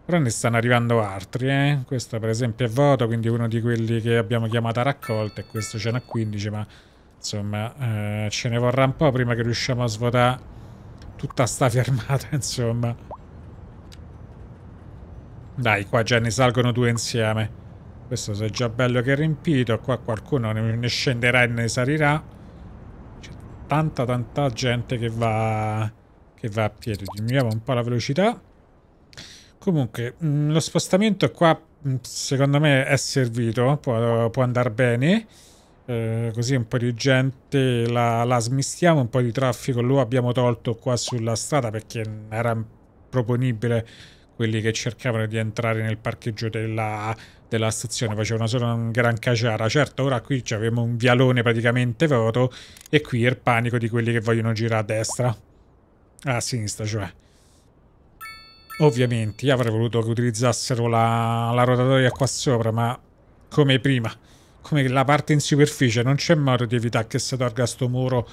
però ne stanno arrivando altri, eh. Questo per esempio è voto, quindi uno di quelli che abbiamo chiamato a raccolta, e questo ce n'ha 15, ma insomma eh, ce ne vorrà un po' prima che riusciamo a svuotare tutta sta fermata, insomma. Dai, qua già ne salgono due insieme. Questo è già bello che è riempito. Qua qualcuno ne scenderà e ne salirà. C'è tanta tanta gente che va, che va a piedi. Diminuiamo un po' la velocità. Comunque, mm, lo spostamento qua, mm, secondo me, è servito. Può, può andare bene. Eh, così un po' di gente la, la, smistiamo, un po' di traffico lo abbiamo tolto qua sulla strada perché era improponibile quelli che cercavano di entrare nel parcheggio della, della stazione, facevano solo un gran caciara. Certo, ora qui abbiamo un vialone praticamente vuoto e qui il panico di quelli che vogliono girare a destra. A sinistra, cioè. Ovviamente, io avrei voluto che utilizzassero la, la rotatoria qua sopra, ma come prima come la parte in superficie non c'è modo di evitare che si tolga sto muro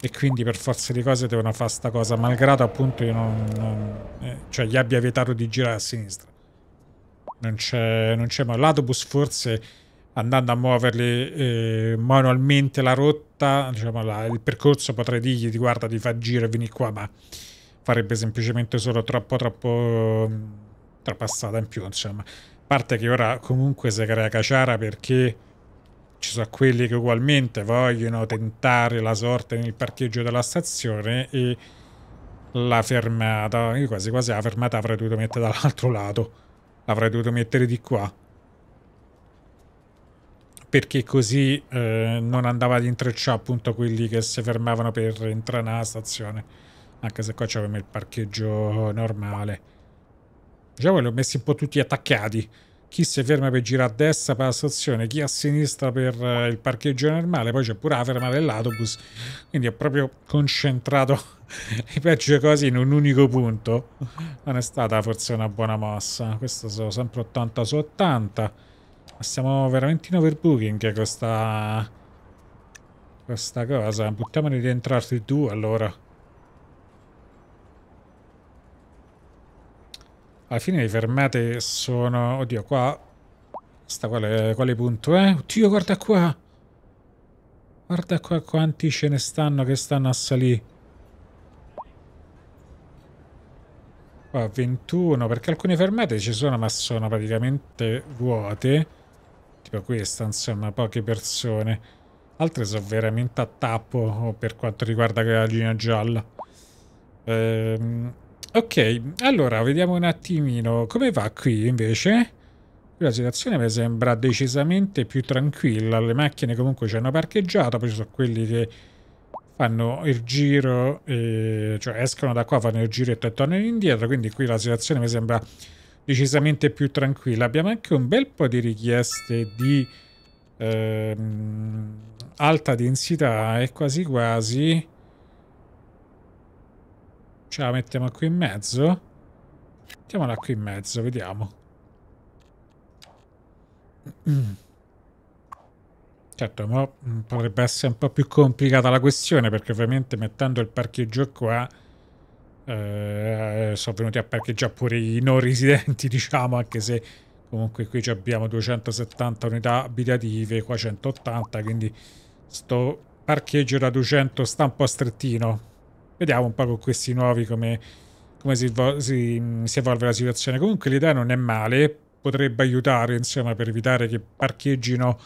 e quindi per forza di cose devono fare sta cosa malgrado appunto io non, non eh, cioè gli abbia vietato di girare a sinistra. Non c'è non c'è modo. L'autobus forse andando a muoverli eh, manualmente la rotta diciamo la, il percorso potrei dirgli di guarda di far giro e vieni qua ma farebbe semplicemente solo troppo troppo trapassata in più insomma. A parte che ora comunque si crea caciara perché ci sono quelli che ugualmente vogliono tentare la sorte nel parcheggio della stazione e la fermata, io quasi quasi la fermata avrei dovuto mettere dall'altro lato, l'avrei dovuto mettere di qua. Perché così eh, non andava ad intrecciare appunto quelli che si fermavano per entrare nella stazione. Anche se qua c'avevamo il parcheggio normale. Diciamo che li ho messi un po' tutti attaccati chi si ferma per girare a destra per la stazione, chi a sinistra per eh, il parcheggio normale, poi c'è pure la ferma dell'autobus, quindi ho proprio concentrato le peggio cose in un unico punto. Non è stata forse una buona mossa, questo sono sempre 80 su 80, ma siamo veramente in overbooking con sta, questa cosa, buttiamoli dentro altri due allora. Alla fine le fermate sono... Oddio, qua... Sta quale, quale punto è? Oddio, guarda qua! Guarda qua quanti ce ne stanno che stanno a salire. Qua 21, perché alcune fermate ci sono ma sono praticamente vuote. Tipo questa, insomma, poche persone. Altre sono veramente a tappo per quanto riguarda la linea gialla. Ehm... Ok, allora vediamo un attimino come va qui invece. La situazione mi sembra decisamente più tranquilla. Le macchine comunque ci hanno parcheggiato, poi ci sono quelli che fanno il giro, e, cioè escono da qua, fanno il giretto e tornano indietro, quindi qui la situazione mi sembra decisamente più tranquilla. Abbiamo anche un bel po' di richieste di ehm, alta densità e quasi quasi Ce la mettiamo qui in mezzo? Mettiamola qui in mezzo, vediamo. Certo, ma potrebbe essere un po' più complicata la questione perché ovviamente mettendo il parcheggio qua eh, sono venuti a parcheggiare pure i non residenti, diciamo, anche se comunque qui abbiamo 270 unità abitative, qua 180, quindi sto parcheggio da 200 sta un po' strettino. Vediamo un po' con questi nuovi come, come si, si, si, evolve la situazione. Comunque l'idea non è male, potrebbe aiutare insomma per evitare che parcheggino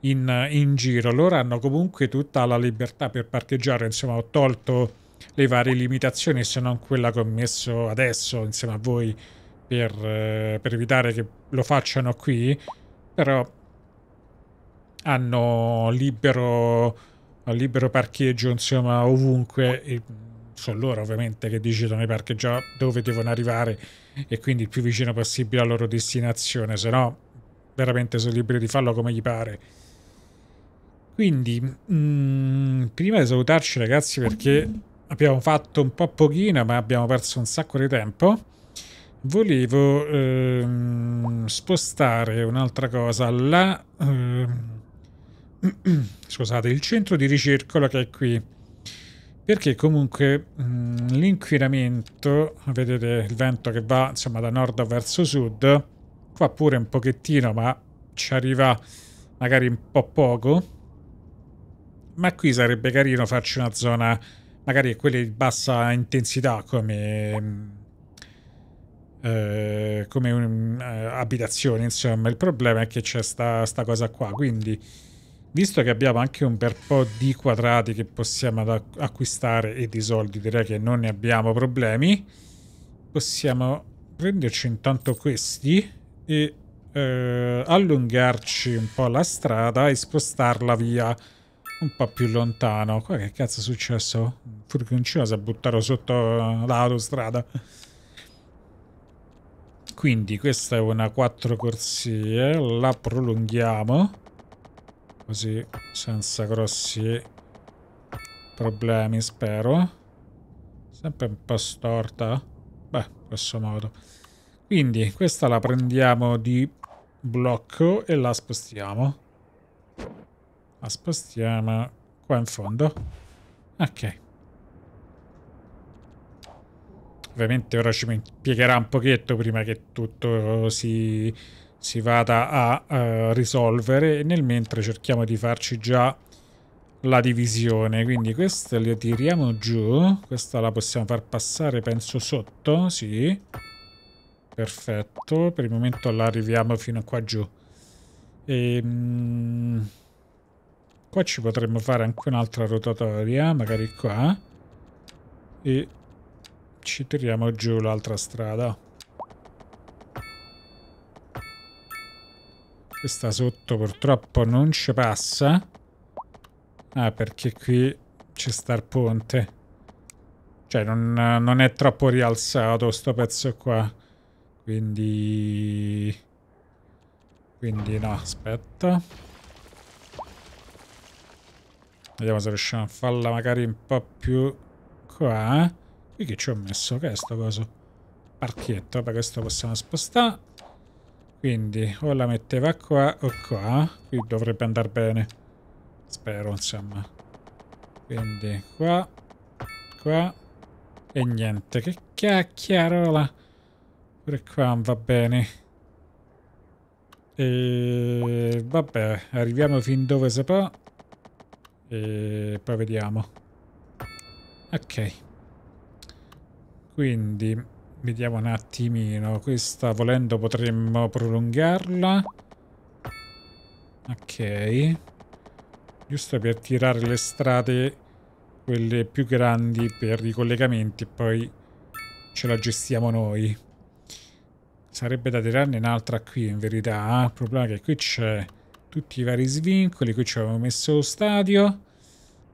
in, in, giro. Loro hanno comunque tutta la libertà per parcheggiare, insomma ho tolto le varie limitazioni se non quella che ho messo adesso insieme a voi per, per evitare che lo facciano qui, però hanno libero, libero parcheggio insomma ovunque. E, sono loro ovviamente che decidono i parcheggiare dove devono arrivare e quindi il più vicino possibile alla loro destinazione, se no veramente sono liberi di farlo come gli pare. Quindi, mh, mm, prima di salutarci ragazzi perché abbiamo fatto un po' pochino ma abbiamo perso un sacco di tempo, volevo ehm, spostare un'altra cosa là... Ehm, scusate, il centro di ricircolo che è qui perché comunque mm, l'inquinamento, vedete il vento che va insomma da nord verso sud, qua pure un pochettino ma ci arriva magari un po' poco, ma qui sarebbe carino farci una zona magari quelle di bassa intensità come, mm, eh, come un, eh, abitazioni insomma. Il problema è che c'è sta, sta cosa qua quindi Visto che abbiamo anche un bel po' di quadrati che possiamo acquistare e di soldi, direi che non ne abbiamo problemi, possiamo prenderci intanto questi e eh, allungarci un po' la strada e spostarla via un po' più lontano. Qua che cazzo è successo? Un furgoncino si è buttato sotto l'autostrada. Quindi questa è una 4 corsie, la prolunghiamo così senza grossi problemi spero. Sempre un po' storta. Beh questo modo. Quindi questa la prendiamo di blocco e la spostiamo. La spostiamo qua in fondo. Ok. Ovviamente ora ci impiegherà un pochetto prima che tutto si si vada a uh, risolvere. Nel mentre cerchiamo di farci già la divisione. Quindi questa le tiriamo giù. Questa la possiamo far passare penso sotto. Sì. Perfetto. Per il momento la arriviamo fino a qua giù. E um, qua ci potremmo fare anche un'altra rotatoria magari qua. E ci tiriamo giù l'altra strada Questa sotto purtroppo non ci passa. Ah, perché qui ci sta il ponte. Cioè, non, non è troppo rialzato sto pezzo qua. Quindi... Quindi no, aspetta. Vediamo se riusciamo a farla magari un po' più qua. Qui che ci ho messo? Che è sto coso? Parchetto, vabbè questo possiamo spostare. Quindi o la metteva qua o qua. Qui dovrebbe andare bene. Spero, insomma. Quindi qua, qua e niente. Che cacchiarola. Pure qua va bene. E vabbè, arriviamo fin dove si può. E poi vediamo. Ok. Quindi, vediamo un attimino. Questa, volendo, potremmo prolungarla. Ok. Giusto per tirare le strade, quelle più grandi per i collegamenti, e poi ce la gestiamo noi. Sarebbe da tirarne un'altra qui, in verità. Il problema è che qui c'è tutti i vari svincoli. Qui ci avevo messo lo stadio.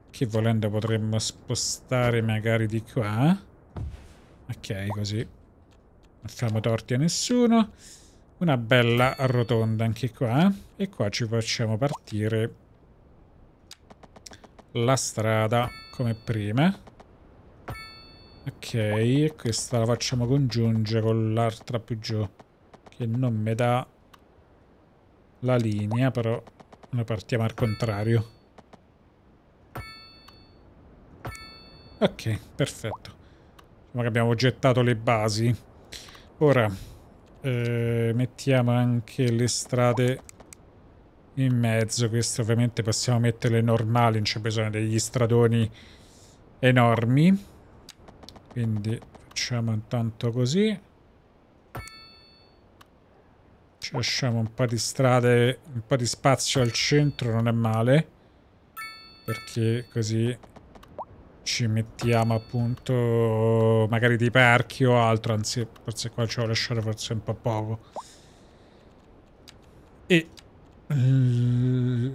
Che volendo potremmo spostare magari di qua. Ok, così. Non facciamo torti a nessuno. Una bella rotonda anche qua. E qua ci facciamo partire la strada come prima. Ok, e questa la facciamo congiungere con l'altra più giù. Che non mi dà la linea, però noi partiamo al contrario. Ok, perfetto. Diciamo che abbiamo gettato le basi. Ora, eh, mettiamo anche le strade in mezzo. Queste ovviamente possiamo metterle normali, non c'è bisogno degli stradoni enormi. Quindi facciamo intanto così. Ci lasciamo un po' di strade, un po' di spazio al centro, non è male. Perché così ci mettiamo appunto magari dei parchi o altro, anzi forse qua ci ho lasciato forse un po' poco. E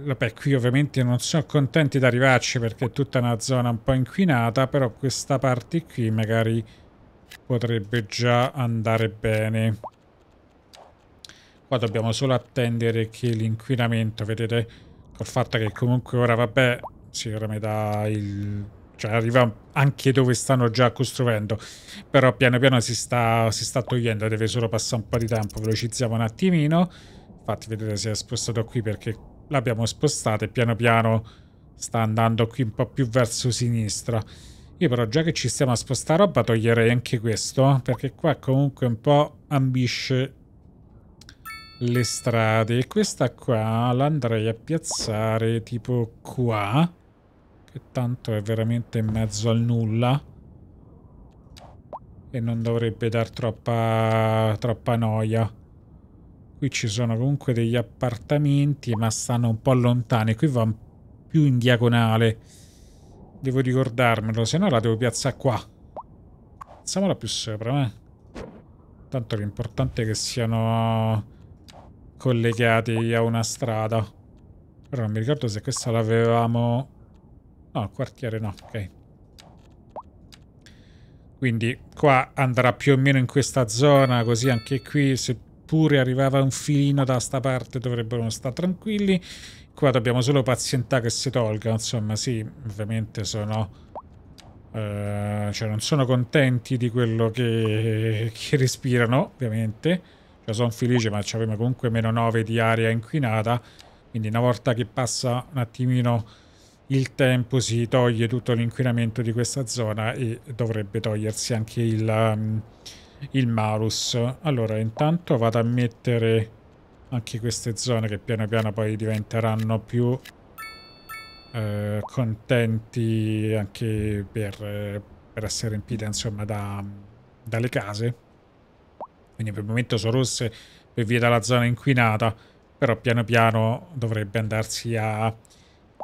vabbè, qui ovviamente non sono contenti di arrivarci perché è tutta una zona un po' inquinata, però questa parte qui magari potrebbe già andare bene. Qua dobbiamo solo attendere che l'inquinamento, vedete, col fatto che comunque ora, vabbè, si ora mi dà il... cioè arriva anche dove stanno già costruendo, però piano piano si sta, si sta togliendo, deve solo passare un po' di tempo, velocizziamo un attimino. Infatti vedete si è spostato qui perché l'abbiamo spostata e piano piano sta andando qui un po' più verso sinistra. Io però già che ci stiamo a spostare roba toglierei anche questo perché qua comunque un po' ambisce le strade. E questa qua l'andrei a piazzare tipo qua che tanto è veramente in mezzo al nulla e non dovrebbe dar troppa, troppa noia. Qui ci sono comunque degli appartamenti, ma stanno un po' lontani. Qui va più in diagonale. Devo ricordarmelo, se no la devo piazzare qua. Piazziamola più sopra, eh. Tanto l'importante è che siano collegati a una strada. Però non mi ricordo se questa l'avevamo... No, quartiere no, ok. Quindi qua andrà più o meno in questa zona, così anche qui se Eppure arrivava un filino da sta parte, dovrebbero stare tranquilli. Qua dobbiamo solo pazientare che si tolga. Insomma, sì, ovviamente sono... Eh, cioè, non sono contenti di quello che, che respirano, ovviamente. Cioè, sono felici, ma abbiamo comunque meno 9 di aria inquinata. Quindi una volta che passa un attimino il tempo si toglie tutto l'inquinamento di questa zona e dovrebbe togliersi anche il... Um, il malus. Allora, intanto vado a mettere anche queste zone che piano piano poi diventeranno più eh, contenti anche per, per, essere riempite insomma da, dalle case. Quindi per il momento sono rosse per via della zona inquinata, però piano piano dovrebbe andarsi a,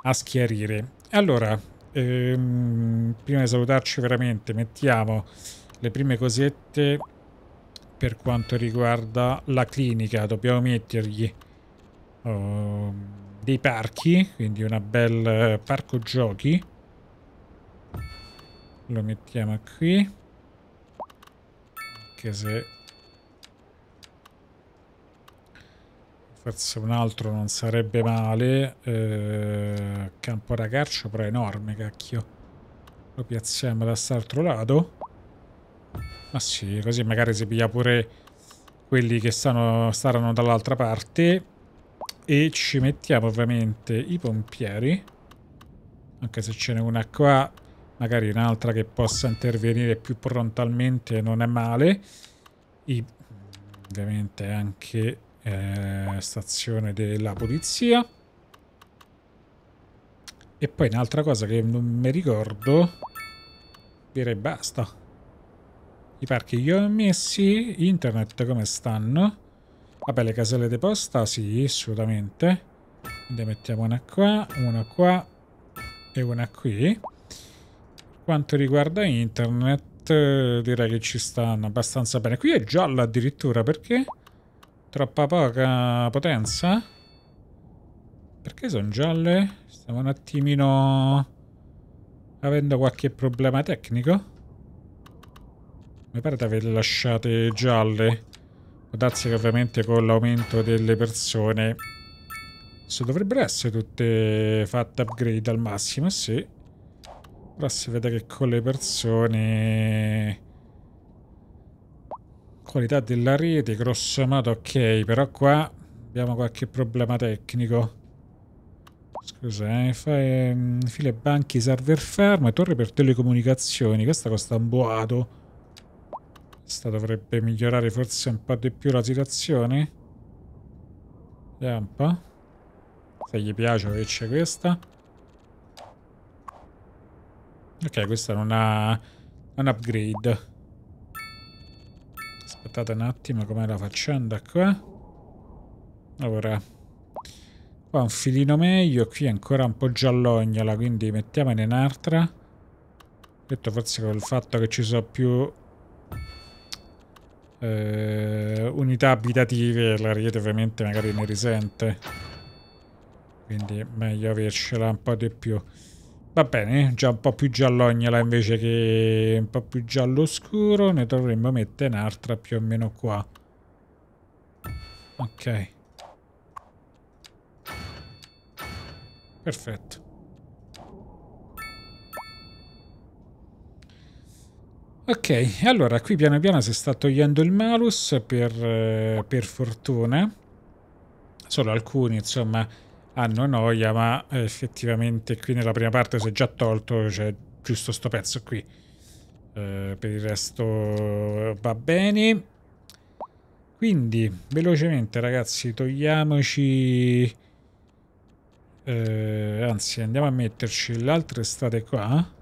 a schiarire. Allora, ehm, prima di salutarci veramente, mettiamo le prime cosette per quanto riguarda la clinica. Dobbiamo mettergli uh, dei parchi quindi una bel parco giochi. Lo mettiamo qui. Anche se Forse un altro non sarebbe male. Eh, campo da calcio però è enorme, cacchio. Lo piazziamo da quest'altro lato. Ma sì, così magari si piglia pure quelli che stanno, staranno dall'altra parte. E ci mettiamo ovviamente i pompieri. Anche se ce n'è una qua, magari un'altra che possa intervenire più prontamente non è male. I, ovviamente anche eh, stazione della polizia. E poi un'altra cosa che non mi ricordo. Direi basta. I parchi li ho messi. Internet come stanno? Vabbè, le caselle di posta, sì, assolutamente. Quindi mettiamo una qua, una qua e una qui. Quanto riguarda internet, direi che ci stanno abbastanza bene. Qui è giallo addirittura, perché? Troppa poca potenza? Perché sono gialle? Stiamo un attimino avendo qualche problema tecnico. Mi pare di averle lasciate gialle. Può darsi che ovviamente con l'aumento delle persone se dovrebbero essere tutte fatte upgrade al massimo, sì. Però si vede che con le persone... Qualità della rete, grosso modo ok, però qua abbiamo qualche problema tecnico. Scusa, eh, fai, um, file banchi, server fermo, torre per telecomunicazioni. Questa costa un boato. Questa dovrebbe migliorare forse un po' di più la situazione. Vediamo un po'. Se gli piace che c'è questa. Ok, questa non ha un upgrade. Aspettate un attimo com'è la faccenda qua. Ora, qua un filino meglio, qui ancora un po' giallognola, quindi mettiamone un'altra. Detto forse col fatto che ci sono più eh, unità abitative la rete ovviamente magari ne risente quindi meglio avercela un po' di più va bene già un po' più giallognola invece che un po' più giallo scuro ne dovremmo mettere un'altra più o meno qua. Ok. Perfetto. Ok, allora qui piano piano si sta togliendo il malus per, eh, per fortuna. Solo alcuni, insomma, hanno noia, ma effettivamente qui nella prima parte si è già tolto, c'è giusto sto pezzo qui. Eh, per il resto va bene. Quindi, velocemente ragazzi, togliamoci... Eh, anzi, andiamo a metterci le altre strade qua.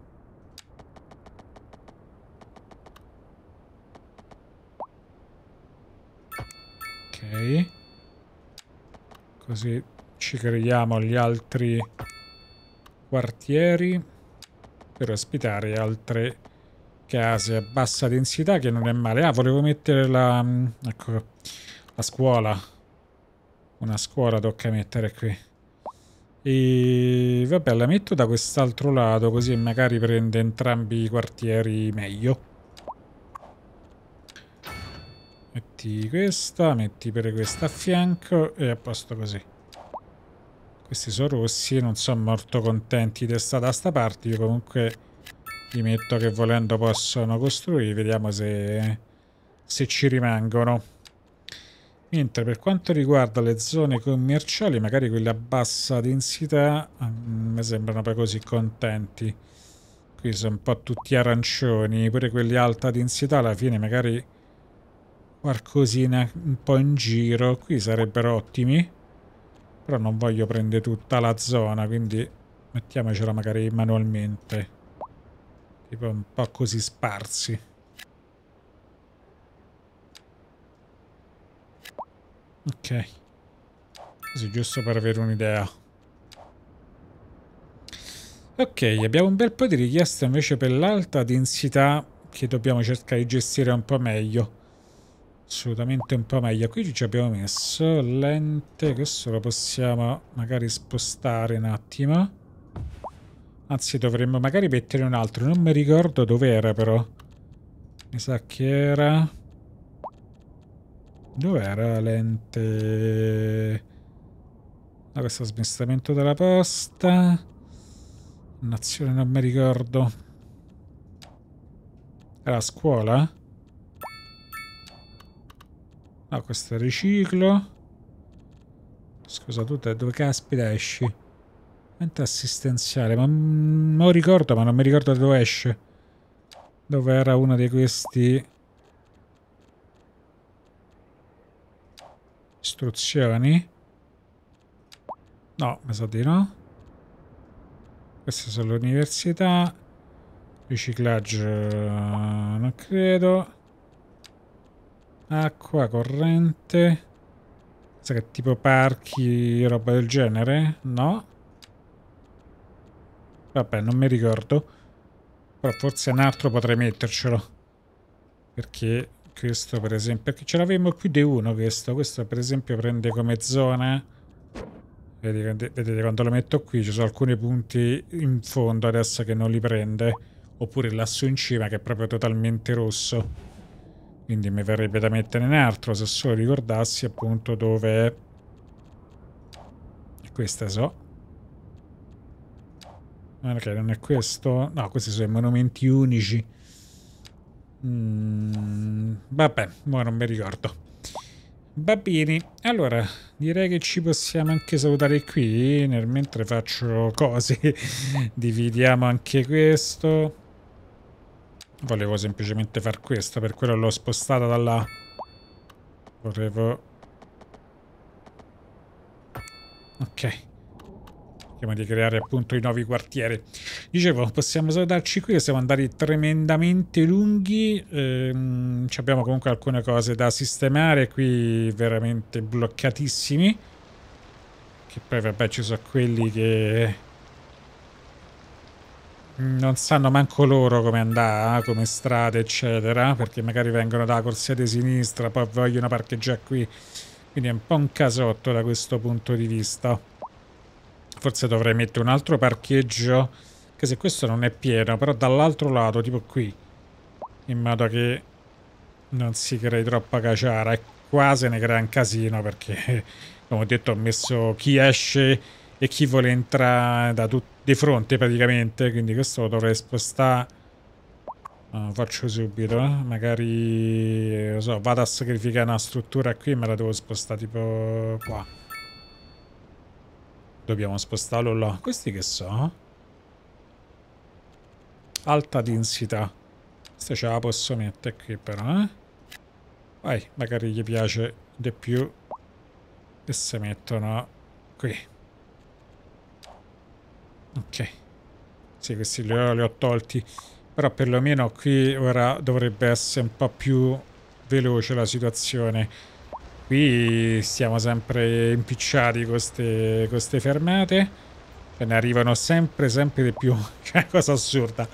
Così ci creiamo gli altri quartieri per ospitare altre case a bassa densità che non è male. Ah, volevo mettere la, mm, ecco, la scuola. Una scuola tocca mettere qui. E vabbè, la metto da quest'altro lato così magari prende entrambi i quartieri meglio. Metti questa, metti per questa a fianco e a posto così. Questi sono rossi, non sono molto contenti di stare da sta parte. Io comunque li metto che volendo possono costruire. Vediamo se, se ci rimangono. Mentre per quanto riguarda le zone commerciali, magari quelle a bassa densità, mm, mi sembrano poi così contenti. Qui sono un po' tutti arancioni, pure quelli a alta densità alla fine magari qualcosina un po' in giro. Qui sarebbero ottimi. Però non voglio prendere tutta la zona, quindi mettiamocela magari manualmente. Tipo un po' così sparsi. Ok. Così giusto per avere un'idea. Ok, abbiamo un bel po' di richieste invece per l'alta densità che dobbiamo cercare di gestire un po' meglio assolutamente un po' meglio qui ci abbiamo messo lente questo lo possiamo magari spostare un attimo anzi dovremmo magari mettere un altro non mi ricordo dove era però mi sa che era Dov'era la lente? Ah, questo smistamento della posta. Nazione non mi ricordo. Era a scuola? No, questo è riciclo. Scusa, tu da dove caspita esci? Mente assistenziale, ma non ricordo, ma non mi ricordo dove esce. Dove era uno di questi... Istruzioni? No, mi sa di no. Queste sono l'università. Riciclaggio non credo. Acqua, corrente. Sa che tipo parchi, roba del genere? No. Vabbè, non mi ricordo. Però forse un altro potrei mettercelo. Perché questo per esempio... Perché ce l'avevamo più di uno questo. Questo per esempio prende come zona... Vedete, vedete quando lo metto qui ci sono alcuni punti in fondo adesso che non li prende. Oppure lassù in cima che è proprio totalmente rosso. Quindi mi verrebbe da mettere in altro se solo ricordassi appunto dove è. Questa so. Ok, non è questo? No, questi sono i monumenti unici. Mm, vabbè, ma non mi ricordo. Bene, allora direi che ci possiamo anche salutare qui nel mentre faccio cose. Dividiamo anche questo. Volevo semplicemente far questo, per quello l'ho spostata da là. Volevo... Ok. Prima di creare appunto i nuovi quartieri. Dicevo, possiamo salutarci qui, siamo andati tremendamente lunghi. Ehm, abbiamo comunque alcune cose da sistemare, qui veramente bloccatissimi. Che poi vabbè ci sono quelli che non sanno manco loro come andare, come strade, eccetera, perché magari vengono dalla corsia di sinistra, poi vogliono parcheggiare qui. Quindi è un po' un casotto da questo punto di vista. Forse dovrei mettere un altro parcheggio, che se questo non è pieno, però dall'altro lato, tipo qui, in modo che non si crei troppa caciara. E qua se ne crea un casino, perché, come ho detto, ho messo chi esce e chi vuole entrare da tutti di fronte praticamente quindi questo lo dovrei spostare. No, faccio subito eh. magari lo so, vado a sacrificare una struttura qui e me la devo spostare tipo qua. Dobbiamo spostarlo là. Questi che so alta densità. Questa ce la posso mettere qui però eh? vai magari gli piace di più. E si mettono qui Ok. Sì, questi li ho, li ho tolti. Però perlomeno qui ora dovrebbe essere un po' più veloce la situazione. Qui stiamo sempre impicciati con queste fermate. Ce ne arrivano sempre, sempre di più. Cioè, una cosa assurda.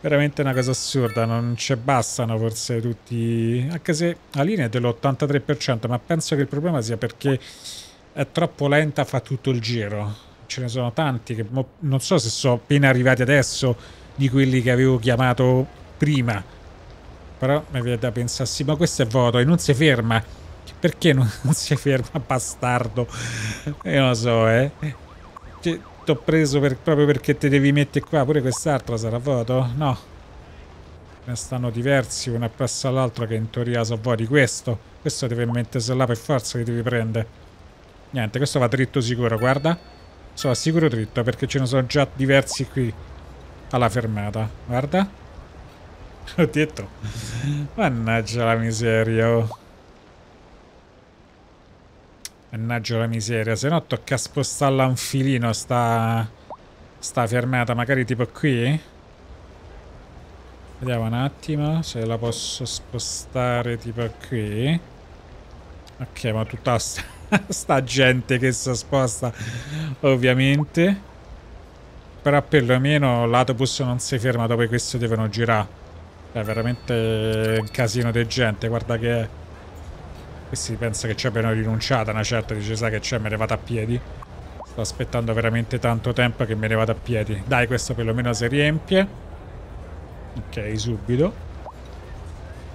Veramente una cosa assurda. Non ci bastano forse tutti... Anche se la linea è dell'83%, ma penso che il problema sia perché è troppo lenta, fa tutto il giro ce ne sono tanti che non so se sono appena arrivati adesso di quelli che avevo chiamato prima. Però mi viene da pensare, sì, ma questo è vuoto e non si ferma. Perché non, non si ferma, bastardo? Io non lo so, eh. Ti ho preso per, proprio perché ti devi mettere qua. Pure quest'altro sarà vuoto? No. Ne stanno diversi, uno appresso all'altro che in teoria sono vuoti. Questo, questo deve mettersi là per forza che devi prendere. Niente, questo va dritto sicuro, guarda. Sono sicuro dritto perché ce ne sono già diversi qui alla fermata. Guarda. Ho detto. Mannaggia la miseria. Oh. Mannaggia la miseria. Se no tocca spostarla un filino sta... Sta fermata. Magari tipo qui. Vediamo un attimo se la posso spostare tipo qui. Ok, ma tutta sta... sta gente che si sposta ovviamente. Però perlomeno l'autobus non si ferma dove questo devono girare è veramente un casino di gente guarda che questi pensa che ci abbiano rinunciata una certa dice sai che c'è me ne vado a piedi. Sto aspettando veramente tanto tempo che me ne vado a piedi. Dai questo perlomeno si riempie. Ok subito.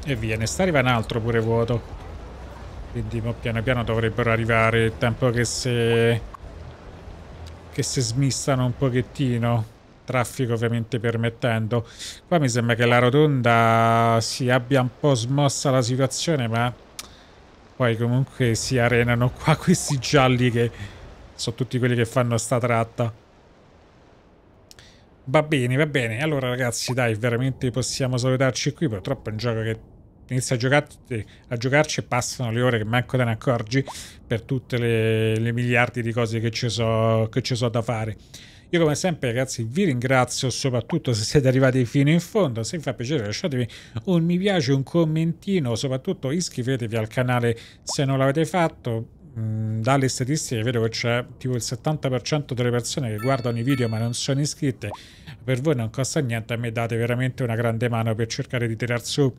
E via ne sta arrivando un altro pure vuoto quindi piano piano dovrebbero arrivare il tempo che se che si smistano un pochettino. Traffico ovviamente permettendo. Qua mi sembra che la rotonda si abbia un po' smossa la situazione ma poi comunque si arenano qua questi gialli che sono tutti quelli che fanno sta tratta. Va bene va bene. Allora ragazzi dai veramente possiamo salutarci qui. Purtroppo è un gioco che inizia a, giocarti, a giocarci e passano le ore che manco te ne accorgi per tutte le, le miliardi di cose che ci sono so da fare. Io come sempre ragazzi vi ringrazio soprattutto se siete arrivati fino in fondo, se vi fa piacere lasciatevi un mi piace, un commentino, soprattutto iscrivetevi al canale se non l'avete fatto, mm, dalle statistiche vedo che c'è tipo il 70% delle persone che guardano i video ma non sono iscritte per voi non costa niente a me date veramente una grande mano per cercare di tirar su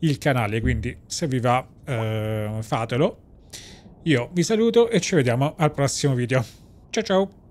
il canale quindi se vi va eh, fatelo. Io vi saluto e ci vediamo al prossimo video. Ciao ciao